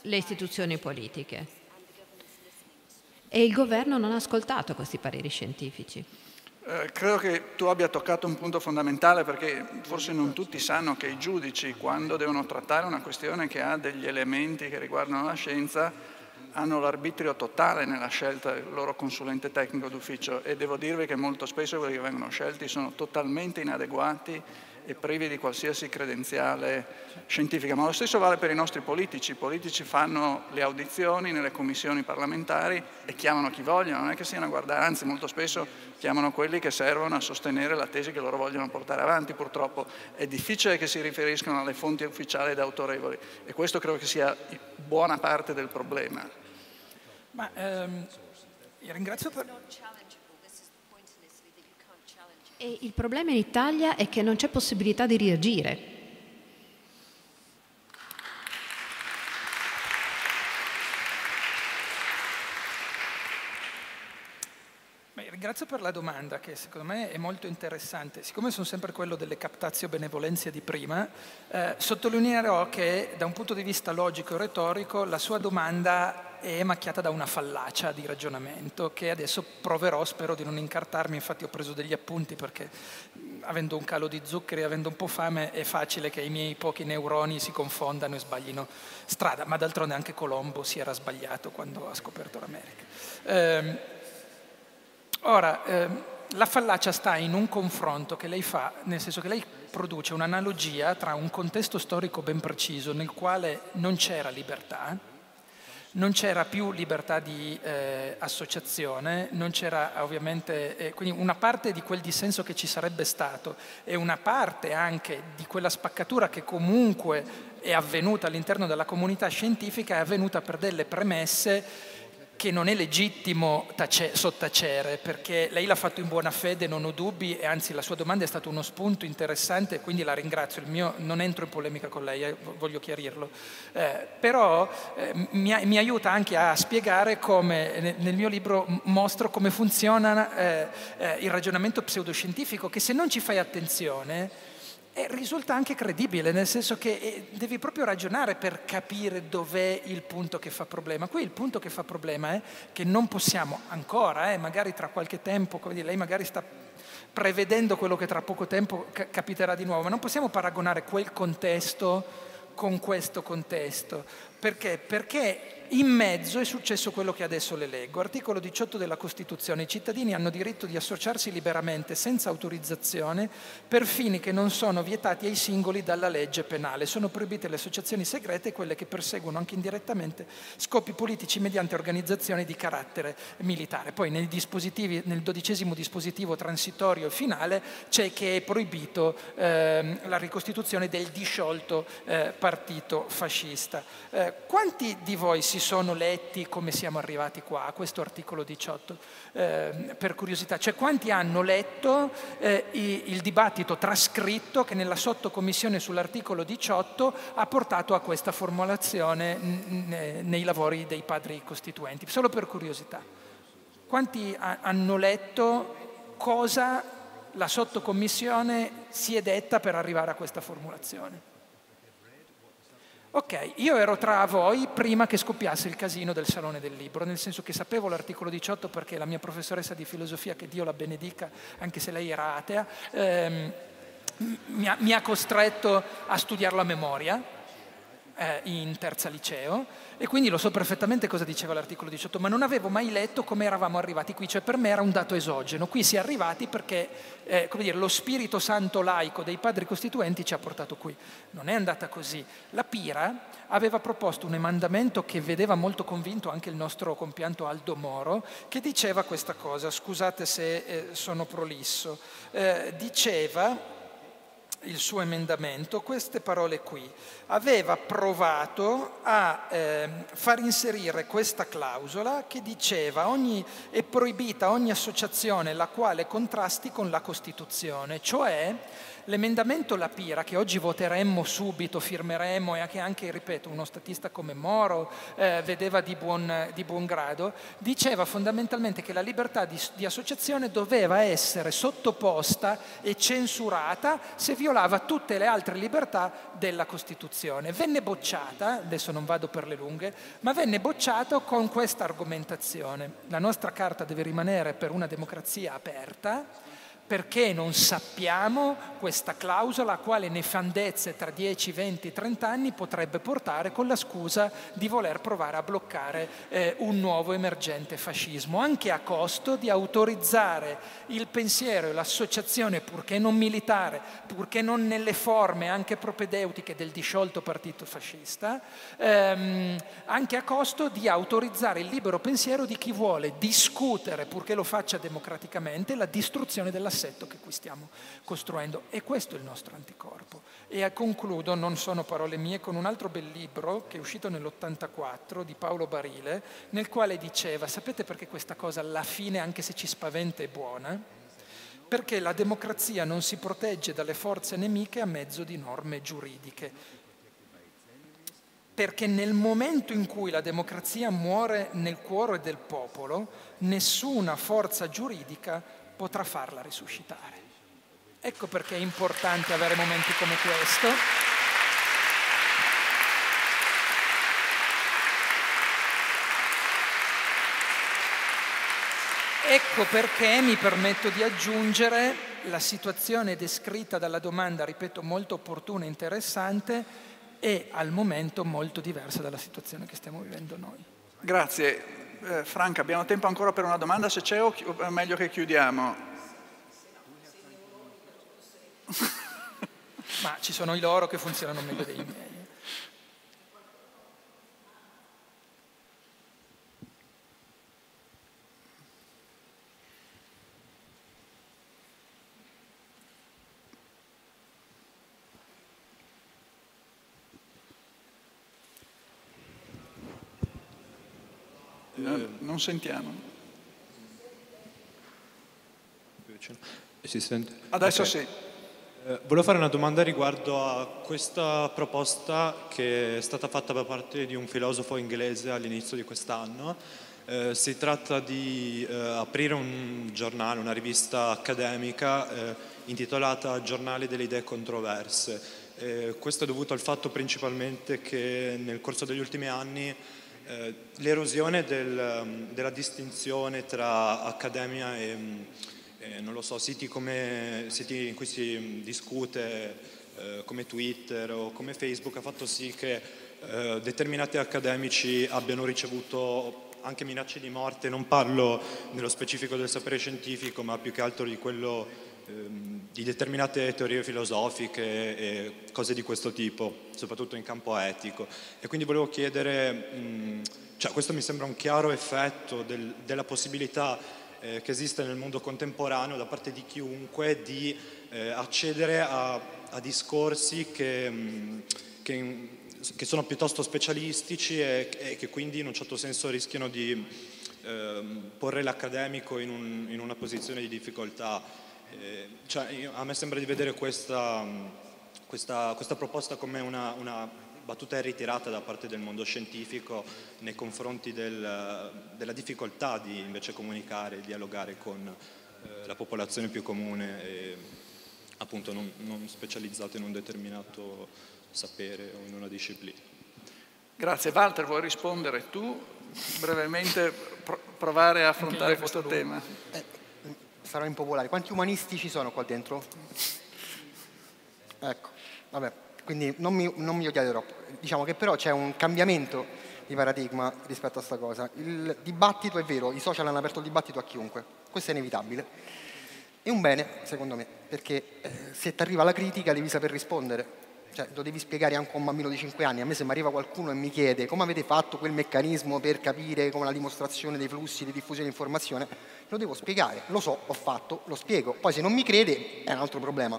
le istituzioni politiche. E il governo non ha ascoltato questi pareri scientifici. Eh, credo che tu abbia toccato un punto fondamentale perché forse non tutti sanno che i giudici quando devono trattare una questione che ha degli elementi che riguardano la scienza hanno l'arbitrio totale nella scelta del loro consulente tecnico d'ufficio e devo dirvi che molto spesso quelli che vengono scelti sono totalmente inadeguati e privi di qualsiasi credenziale scientifica. Ma lo stesso vale per i nostri politici. I politici fanno le audizioni nelle commissioni parlamentari e chiamano chi vogliono, non è che siano a guardare, anzi molto spesso chiamano quelli che servono a sostenere la tesi che loro vogliono portare avanti. Purtroppo è difficile che si riferiscano alle fonti ufficiali ed autorevoli e questo credo che sia buona parte del problema. Ma, ehm, ringrazio per... E il problema in Italia è che non c'è possibilità di reagire. Ringrazio per la domanda che secondo me è molto interessante. Siccome sono sempre quello delle captazio benevolenze di prima, eh, sottolineerò che da un punto di vista logico e retorico la sua domanda è macchiata da una fallacia di ragionamento che adesso proverò, spero di non incartarmi, infatti ho preso degli appunti perché avendo un calo di zuccheri, avendo un po' fame, è facile che i miei pochi neuroni si confondano e sbaglino strada, ma d'altronde anche Colombo si era sbagliato quando ha scoperto l'America. Eh, ora, eh, la fallacia sta in un confronto che lei fa, nel senso che lei produce un'analogia tra un contesto storico ben preciso nel quale non c'era libertà, non c'era più libertà di eh, associazione, non c'era ovviamente, eh, quindi una parte di quel dissenso che ci sarebbe stato e una parte anche di quella spaccatura che comunque è avvenuta all'interno della comunità scientifica è avvenuta per delle premesse che non è legittimo tace- sottacere, perché lei l'ha fatto in buona fede, non ho dubbi, e anzi la sua domanda è stato uno spunto interessante, quindi la ringrazio. Il mio, non entro in polemica con lei, eh, voglio chiarirlo. Eh, però eh, mi, mi, aiuta anche a spiegare come, nel, nel mio libro mostro come funziona eh, eh, il ragionamento pseudoscientifico, che se non ci fai attenzione e risulta anche credibile, nel senso che eh, devi proprio ragionare per capire dov'è il punto che fa problema. Qui il punto che fa problema è che non possiamo ancora, eh, magari tra qualche tempo, come dire, lei magari sta prevedendo quello che tra poco tempo ca- capiterà di nuovo, ma non possiamo paragonare quel contesto con questo contesto. Perché? Perché in mezzo è successo quello che adesso le leggo. Articolo 18 della Costituzione. I cittadini hanno diritto di associarsi liberamente, senza autorizzazione, per fini che non sono vietati ai singoli dalla legge penale. Sono proibite le associazioni segrete e quelle che perseguono anche indirettamente scopi politici mediante organizzazioni di carattere militare. Poi nel dodicesimo dispositivo transitorio finale c'è che è proibito eh, la ricostituzione del disciolto eh, partito fascista. Eh, quanti di voi si sono letti come siamo arrivati qua, a questo articolo 18, eh, per curiosità. Cioè quanti hanno letto eh, il dibattito trascritto che nella sottocommissione sull'articolo 18 ha portato a questa formulazione nei lavori dei padri costituenti? Solo per curiosità. Quanti hanno letto cosa la sottocommissione si è detta per arrivare a questa formulazione? Ok, io ero tra voi prima che scoppiasse il casino del Salone del Libro, nel senso che sapevo l'articolo 18 perché la mia professoressa di filosofia, che Dio la benedica, anche se lei era atea, ehm, mi, ha, mi, ha, costretto a studiarlo a memoria eh, in terza liceo e quindi lo so perfettamente cosa diceva l'articolo 18, ma non avevo mai letto come eravamo arrivati qui, cioè per me era un dato esogeno. Qui si è arrivati perché eh, dire, lo Spirito Santo laico dei padri costituenti ci ha portato qui. Non è andata così. La Pira aveva proposto un emendamento che vedeva molto convinto anche il nostro compianto Aldo Moro, che diceva questa cosa, scusate se eh, sono prolisso, eh, diceva il suo emendamento queste parole qui. Aveva provato a eh, far inserire questa clausola che diceva ogni, è proibita ogni associazione la quale contrasti con la Costituzione, cioè L'emendamento Lapira, che oggi voteremmo subito, firmeremo e che anche, ripeto, uno statista come Moro eh, vedeva di buon, di buon, grado, diceva fondamentalmente che la libertà di, di associazione doveva essere sottoposta e censurata se violava tutte le altre libertà della Costituzione. Venne bocciata, adesso non vado per le lunghe, ma venne bocciata con questa argomentazione. La nostra carta deve rimanere per una democrazia aperta perché non sappiamo questa clausola a quale nefandezze tra 10, 20, 30 anni potrebbe portare con la scusa di voler provare a bloccare eh, un nuovo emergente fascismo, anche a costo di autorizzare il pensiero e l'associazione, purché non militare, purché non nelle forme anche propedeutiche del disciolto partito fascista, ehm, anche a costo di autorizzare il libero pensiero di chi vuole discutere, purché lo faccia democraticamente, la distruzione della assetto che qui stiamo costruendo. E questo è il nostro anticorpo. E concludo, non sono parole mie, con un altro bel libro che è uscito nell'84 di Paolo Barile, nel quale diceva, sapete perché questa cosa alla fine, anche se ci spaventa, è buona? Perché la democrazia non si protegge dalle forze nemiche a mezzo di norme giuridiche perché nel momento in cui la democrazia muore nel cuore del popolo, nessuna forza giuridica potrà farla risuscitare. Ecco perché è importante avere momenti come questo. Ecco perché mi permetto di aggiungere la situazione descritta dalla domanda, ripeto, molto opportuna e interessante, è al momento molto diversa dalla situazione che stiamo vivendo noi. Grazie eh, Franca, abbiamo tempo ancora per una domanda, se c'è o è meglio che chiudiamo? Ma ci sono i loro che funzionano meglio dei miei. Non sentiamo. Adesso okay. sì. Eh, volevo fare una domanda riguardo a questa proposta che è stata fatta da parte di un filosofo inglese all'inizio di quest'anno, Eh, si tratta di eh, aprire un giornale, una rivista accademica eh, intitolata Giornali delle idee controverse. Eh, questo è dovuto al fatto principalmente che nel corso degli ultimi anni eh, l'erosione del, della distinzione tra accademia e, e non lo so, siti, come, siti in cui si discute eh, come Twitter o come Facebook ha fatto sì che eh, determinati accademici abbiano ricevuto anche minacce di morte, non parlo nello specifico del sapere scientifico, ma più che altro di quello ehm, di determinate teorie filosofiche e cose di questo tipo, soprattutto in campo etico. E quindi volevo chiedere, mh, cioè questo mi sembra un chiaro effetto del, della possibilità eh, che esiste nel mondo contemporaneo da parte di chiunque di eh, accedere a a discorsi che, mm, che, che, sono piuttosto specialistici e, e, che quindi in un certo senso rischiano di eh, porre l'accademico in, un, in, una posizione di difficoltà. Eh, cioè, a me sembra di vedere questa, questa, questa proposta come una, una battuta ritirata da parte del mondo scientifico nei confronti del, della difficoltà di invece comunicare, dialogare con eh, la popolazione più comune. E, appunto non, non specializzato in un determinato sapere o in una disciplina. Grazie. Walter, vuoi rispondere tu? Brevemente provare a affrontare questo tema. Eh, sarò impopolare. Quanti umanisti ci sono qua dentro? Ecco, vabbè, quindi non mi, non mi odiate troppo. Diciamo che però c'è un cambiamento di paradigma rispetto a questa cosa. Il dibattito è vero, i social hanno aperto il dibattito a chiunque, questo è inevitabile è un bene, secondo me, perché eh, se ti arriva la critica devi saper rispondere. Cioè, lo devi spiegare anche a un bambino di 5 anni. A me se mi arriva qualcuno e mi chiede come avete fatto quel meccanismo per capire come la dimostrazione dei flussi di diffusione di informazione, lo devo spiegare. Lo so, ho fatto, lo spiego. Poi se non mi crede è un altro problema.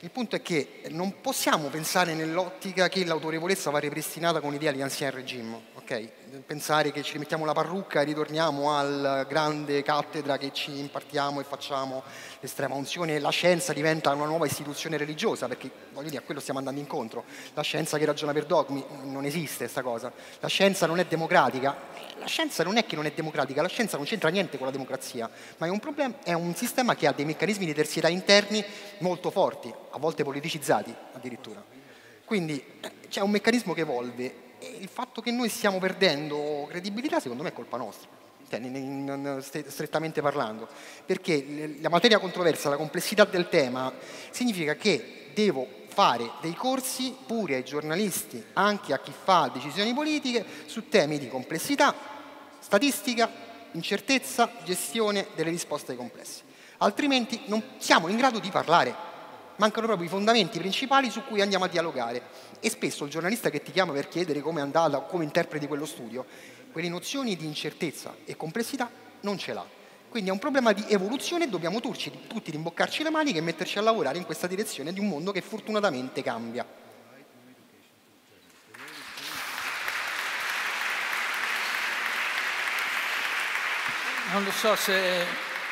Il punto è che non possiamo pensare nell'ottica che l'autorevolezza va ripristinata con idea di ancien regime, ok? Pensare che ci rimettiamo la parrucca e ritorniamo alla grande cattedra che ci impartiamo e facciamo l'estrema unzione, la scienza diventa una nuova istituzione religiosa, perché voglio dire, a quello stiamo andando incontro. La scienza che ragiona per dogmi, non esiste questa cosa. La scienza non è democratica. La scienza non è che non è democratica, la scienza non c'entra niente con la democrazia, ma è un, problema, è un sistema che ha dei meccanismi di terzietà interni molto forti, a volte politicizzati addirittura. Quindi eh, c'è un meccanismo che evolve e il fatto che noi stiamo perdendo credibilità secondo me è colpa nostra cioè, strettamente parlando, perché la materia controversa, la complessità del tema, significa che devo fare dei corsi pure ai giornalisti, anche a chi fa decisioni politiche, su temi di complessità, statistica, incertezza, gestione delle risposte ai complessi. Altrimenti non siamo in grado di parlare. Mancano proprio i fondamenti principali su cui andiamo a dialogare. E spesso il giornalista che ti chiama per chiedere come è andata o come interpreti quello studio quelle nozioni di incertezza e complessità non ce l'ha. Quindi è un problema di evoluzione e dobbiamo tutti, tutti rimboccarci le maniche e metterci a lavorare in questa direzione di un mondo che fortunatamente cambia. Non lo so se,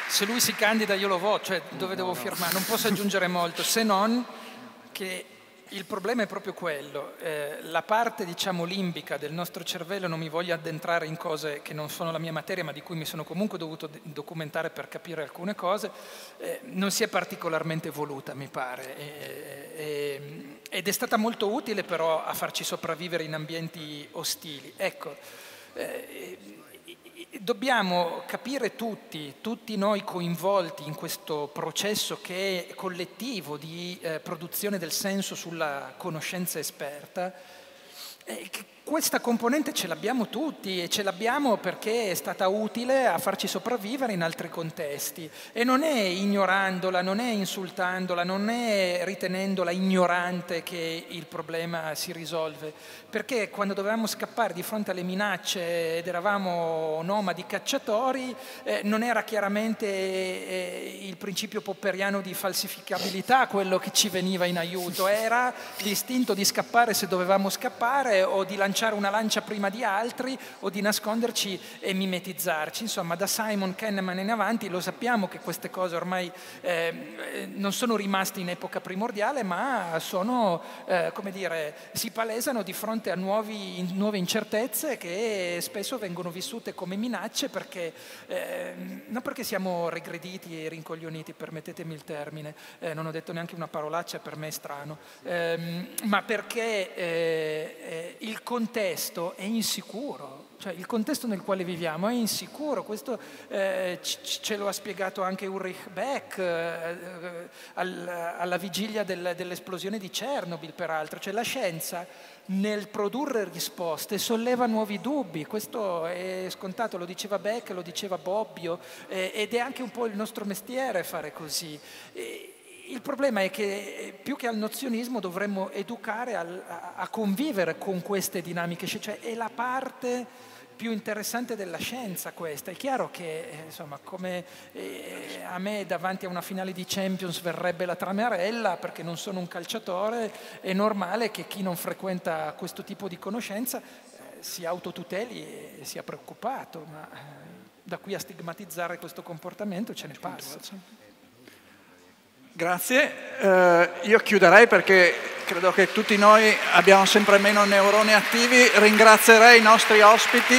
se lui si candida io lo voto, cioè dove devo firmare, non posso aggiungere molto, se non che il problema è proprio quello, eh, la parte diciamo limbica del nostro cervello, non mi voglio addentrare in cose che non sono la mia materia ma di cui mi sono comunque dovuto documentare per capire alcune cose, eh, non si è particolarmente evoluta mi pare e, ed è stata molto utile però a farci sopravvivere in ambienti ostili. Ecco, eh, dobbiamo capire tutti, tutti noi coinvolti in questo processo che è collettivo di eh, produzione del senso sulla conoscenza esperta, eh, questa componente ce l'abbiamo tutti e ce l'abbiamo perché è stata utile a farci sopravvivere in altri contesti. E non è ignorandola, non è insultandola, non è ritenendola ignorante che il problema si risolve, perché quando dovevamo scappare di fronte alle minacce ed eravamo nomadi cacciatori eh, non era chiaramente eh, il principio popperiano di falsificabilità quello che ci veniva in aiuto, era l'istinto di scappare se dovevamo scappare o di lanciare una lancia prima di altri o di nasconderci e mimetizzarci. Insomma, da Simon Kahneman in avanti lo sappiamo che queste cose ormai eh, non sono rimaste in epoca primordiale, ma sono, eh, come dire, si palesano di fronte a nuovi, nuove incertezze che spesso vengono vissute come minacce perché, eh, non perché siamo regrediti e rincoglioniti, permettetemi il termine, eh, non ho detto neanche una parolaccia, per me è strano, ehm, ma perché eh, eh, il contesto è insicuro. Cioè, il contesto nel quale viviamo è insicuro, questo eh, ce lo ha spiegato anche Ulrich Beck eh, al, alla vigilia del, dell'esplosione di Chernobyl, peraltro. Cioè, la scienza nel produrre risposte solleva nuovi dubbi, questo è scontato, lo diceva Beck, lo diceva Bobbio, eh, ed è anche un po' il nostro mestiere fare così. E, il problema è che eh, più che al nozionismo dovremmo educare al, a, a, convivere con queste dinamiche, cioè è la parte più interessante della scienza questa. È chiaro che eh, insomma, come eh, a me davanti a una finale di Champions verrebbe la tramerella perché non sono un calciatore, è normale che chi non frequenta questo tipo di conoscenza eh, si autotuteli e sia preoccupato, ma eh, da qui a stigmatizzare questo comportamento ce ne passa. Grazie, eh, io chiuderei perché credo che tutti noi abbiamo sempre meno neuroni attivi, ringrazierei i nostri ospiti